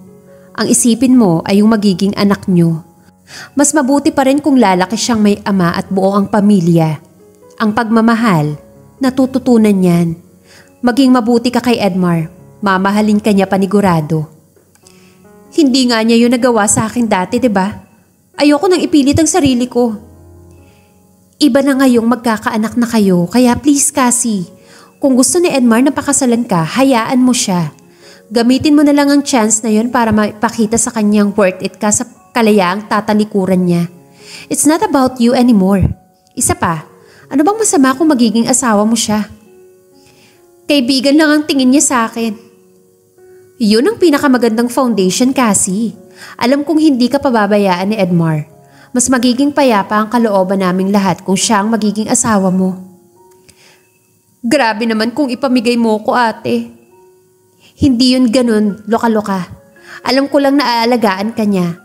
A: Ang isipin mo ay yung magiging anak nyo. Mas mabuti pa rin kung lalaki siyang may ama at buo ang pamilya. Ang pagmamahal, natututunan yan. Maging mabuti ka kay Edmar. Mamahalin ka niya panigurado. Hindi nga niya yun nagawa sa akin dati, ba? Diba? Ayoko nang ipilit ang sarili ko. Iba na ngayong magkakaanak na kayo, kaya please Cassie, kung gusto ni Edmar na pakasalan ka, hayaan mo siya. Gamitin mo na lang ang chance na yun para mapakita sa kanyang worth it ka sa kalayaang tatalikuran niya. It's not about you anymore. Isa pa, ano bang masama kung magiging asawa mo siya? Kaibigan lang ang tingin niya sa akin. Yun ang pinakamagandang foundation, Cassie. Alam kong hindi ka pababayaan ni Edmar. Mas magiging payapa ang kalooban naming lahat kung siya ang magiging asawa mo. Grabe naman kung ipamigay mo ko ate. Hindi yun ganun, loka-loka. Alam ko lang na aalagaan ka niya.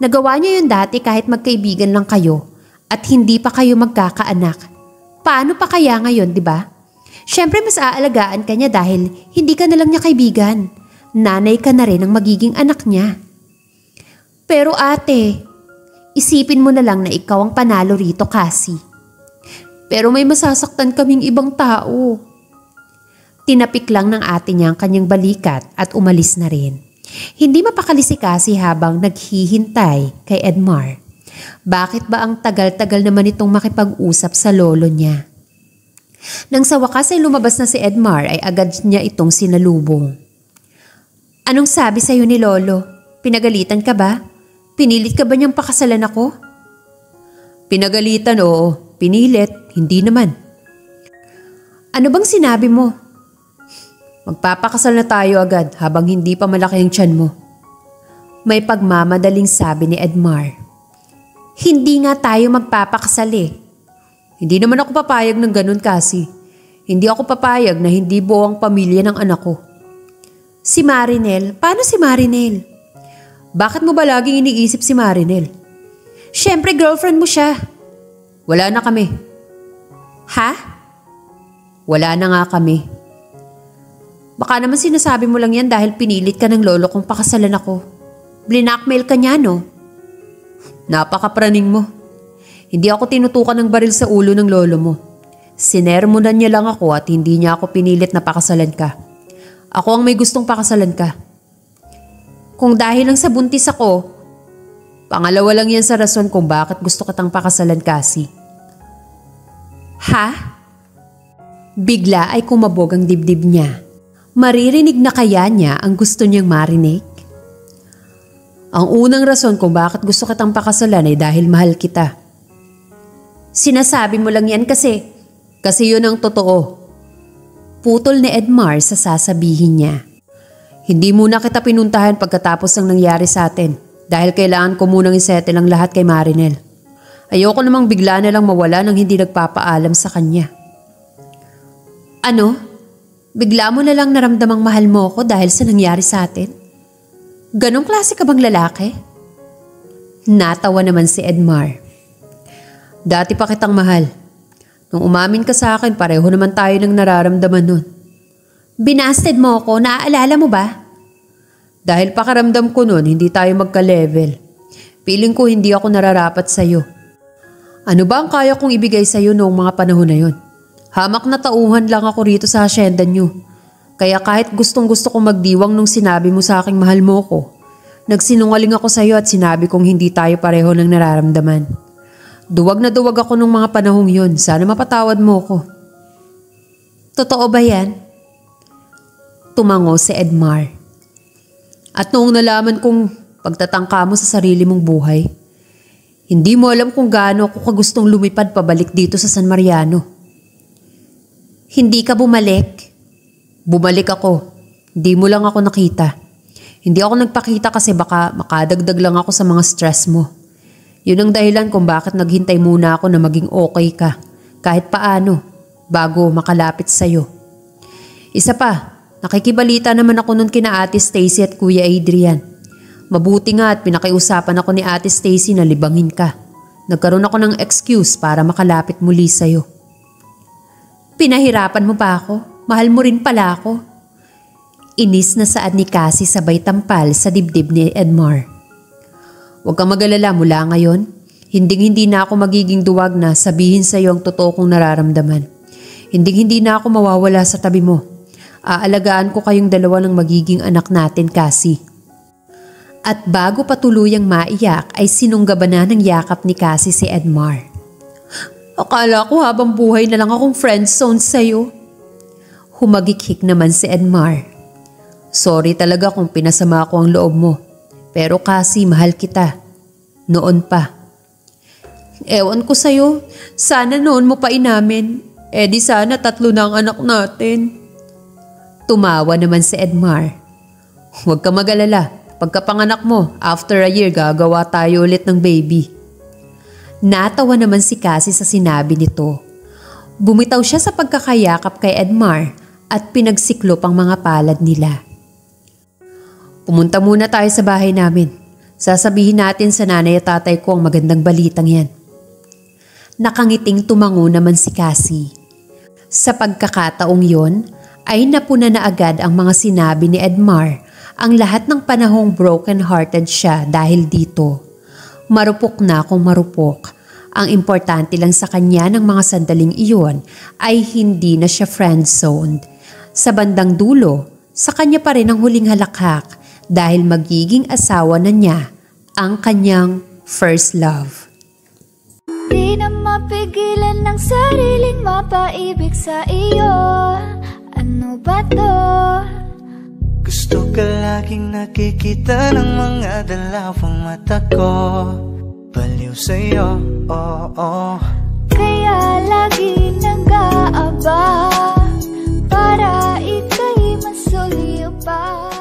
A: Nagawa niya yun dati kahit magkaibigan lang kayo at hindi pa kayo magkakaanak. Paano pa kaya ngayon, di ba? Siyempre mas aalagaan ka niya dahil hindi ka na lang niya kaibigan. Nanay ka na rin ang magiging anak niya. Pero ate, isipin mo na lang na ikaw ang panalo rito, Cassie. Pero may masasaktan kaming ibang tao. Tinapik lang ng ate niya ang kanyang balikat at umalis na rin. Hindi mapakali si Cassie habang naghihintay kay Edmar. Bakit ba ang tagal-tagal naman itong makipag-usap sa lolo niya? Nang sa wakas ay lumabas na si Edmar ay agad niya itong sinalubong. Anong sabi sa iyo ni lolo? Pinagalitan ka ba? Pinilit ka ba niyang pakasalan ako?
B: Pinagalitan oo, pinilit, hindi naman.
A: Ano bang sinabi mo?
B: Magpapakasal na tayo agad habang hindi pa malaki ang tiyan mo.
A: May pagmamadaling sabi ni Edmar. Hindi nga tayo magpapakasal eh.
B: Hindi naman ako papayag ng ganun kasi. Hindi ako papayag na hindi buo ang pamilya ng anak ko.
A: Si Marinel? Paano si Marinel?
B: Bakit mo ba laging iniisip si Marinel?
A: Siyempre girlfriend mo siya.
B: Wala na kami.
A: Ha? Wala na nga kami. Baka naman sinasabi mo lang yan dahil pinilit ka ng lolo kong pakasalan ako. Blinakmail ka niya, no? Napakapraning mo. Hindi ako tinutukan ng baril sa ulo ng lolo mo. Sinermonan niya lang ako at hindi niya ako pinilit na pakasalan ka. Ako ang may gustong pakasalan ka. Kung dahil lang sa buntis ako, pangalawa lang yan sa rason kung bakit gusto kitang pakasalan kasi.
C: Ha? Bigla ay kumabog ang dibdib niya. Maririnig na kaya niya ang gusto niyang marinig?
A: Ang unang rason kung bakit gusto kitang pakasalan ay dahil mahal kita.
C: Sinasabi mo lang yan kasi
A: kasi yun ang totoo.
C: Putol ni Edmar sa sasabihin niya.
A: Hindi muna kita pinuntahan pagkatapos ng nangyari sa atin dahil kailangan ko munang isettle ang lahat kay Marinel. Ayoko namang bigla na lang mawala nang hindi nagpapaalam sa kanya.
C: Ano? Bigla mo na lang naramdamang mahal mo ako dahil sa nangyari sa atin? Ganong klase ka bang lalaki? Natawa naman si Edmar.
A: Dati pa kitang mahal Nung umamin ka sa akin, pareho naman tayo ng nararamdaman nun.
C: Binasted mo ako, naaalala mo ba?
A: Dahil pakaramdam ko nun, hindi tayo magka-level. Piling ko hindi ako nararapat sa'yo. Ano ba ang kaya kong ibigay sa'yo noong mga panahon na yon? Hamak na tauhan lang ako rito sa asyenda nyo. Kaya kahit gustong gusto kong magdiwang nung sinabi mo sa aking mahal mo ko, nagsinungaling ako sa'yo at sinabi kong hindi tayo pareho ng nararamdaman. Duwag na duwag ako nung mga panahong yun. Sana mapatawad mo ko.
C: Totoo ba yan? Tumango si Edmar.
A: At noong nalaman kong pagtatangka mo sa sarili mong buhay, hindi mo alam kung gaano ako kagustong lumipad pabalik dito sa San Mariano.
C: Hindi ka bumalik?
A: Bumalik ako. Hindi mo lang ako nakita. Hindi ako nagpakita kasi baka makadagdag lang ako sa mga stress mo. Yun ang dahilan kung bakit naghintay muna ako na maging okay ka, kahit paano, bago makalapit sa'yo. Isa pa, nakikibalita naman ako nun kina Ate Stacy at Kuya Adrian. Mabuti nga at pinakiusapan ako ni Ate Stacy na libangin ka. Nagkaroon ako ng excuse para makalapit muli sa'yo.
C: Pinahirapan mo pa ako? Mahal mo rin pala ako? Inis na saad ni Cassie sabay tampal sa dibdib ni Edmar.
A: Huwag kang magalala mula ngayon. Hinding-hindi na ako magiging duwag na sabihin sa iyo ang totoo kong nararamdaman. Hinding-hindi na ako mawawala sa tabi mo. Aalagaan ko kayong dalawa ng magiging anak natin, Cassie.
C: At bago pa tuluyang maiyak ay sinunggaban ng yakap ni Cassie si Edmar.
A: Akala ko habang buhay na lang akong friend zone sa'yo.
C: Humagikhik naman si Edmar.
A: Sorry talaga kung pinasama ko ang loob mo. Pero kasi mahal kita. Noon pa. Ewan ko sa'yo, sana noon mo pa inamin. Eh di sana tatlo na ang anak natin.
C: Tumawa naman si Edmar.
A: Huwag ka magalala. Pagkapanganak mo, after a year gagawa tayo ulit ng baby.
C: Natawa naman si Cassie sa sinabi nito. Bumitaw siya sa pagkakayakap kay Edmar at pinagsiklop ang mga palad nila.
A: Pumunta muna tayo sa bahay namin. Sasabihin natin sa nanay at tatay ko ang magandang balitang yan.
C: Nakangiting tumango naman si Cassie. Sa pagkakataong yon, ay napuna na agad ang mga sinabi ni Edmar ang lahat ng panahong broken-hearted siya dahil dito. Marupok na kung marupok. Ang importante lang sa kanya ng mga sandaling iyon ay hindi na siya friend-zoned. Sa bandang dulo, sa kanya pa rin ang huling halakhak dahil magiging asawa na niya ang kanyang first love.
D: Di na mapigilan ng sariling mapaibig sa iyo Ano ba to?
E: Gusto ka laging nakikita ng mga dalawang mata ko Baliw sa'yo, oo oh, oh.
D: Kaya lagi nag-aaba Para ika'y masuliyo pa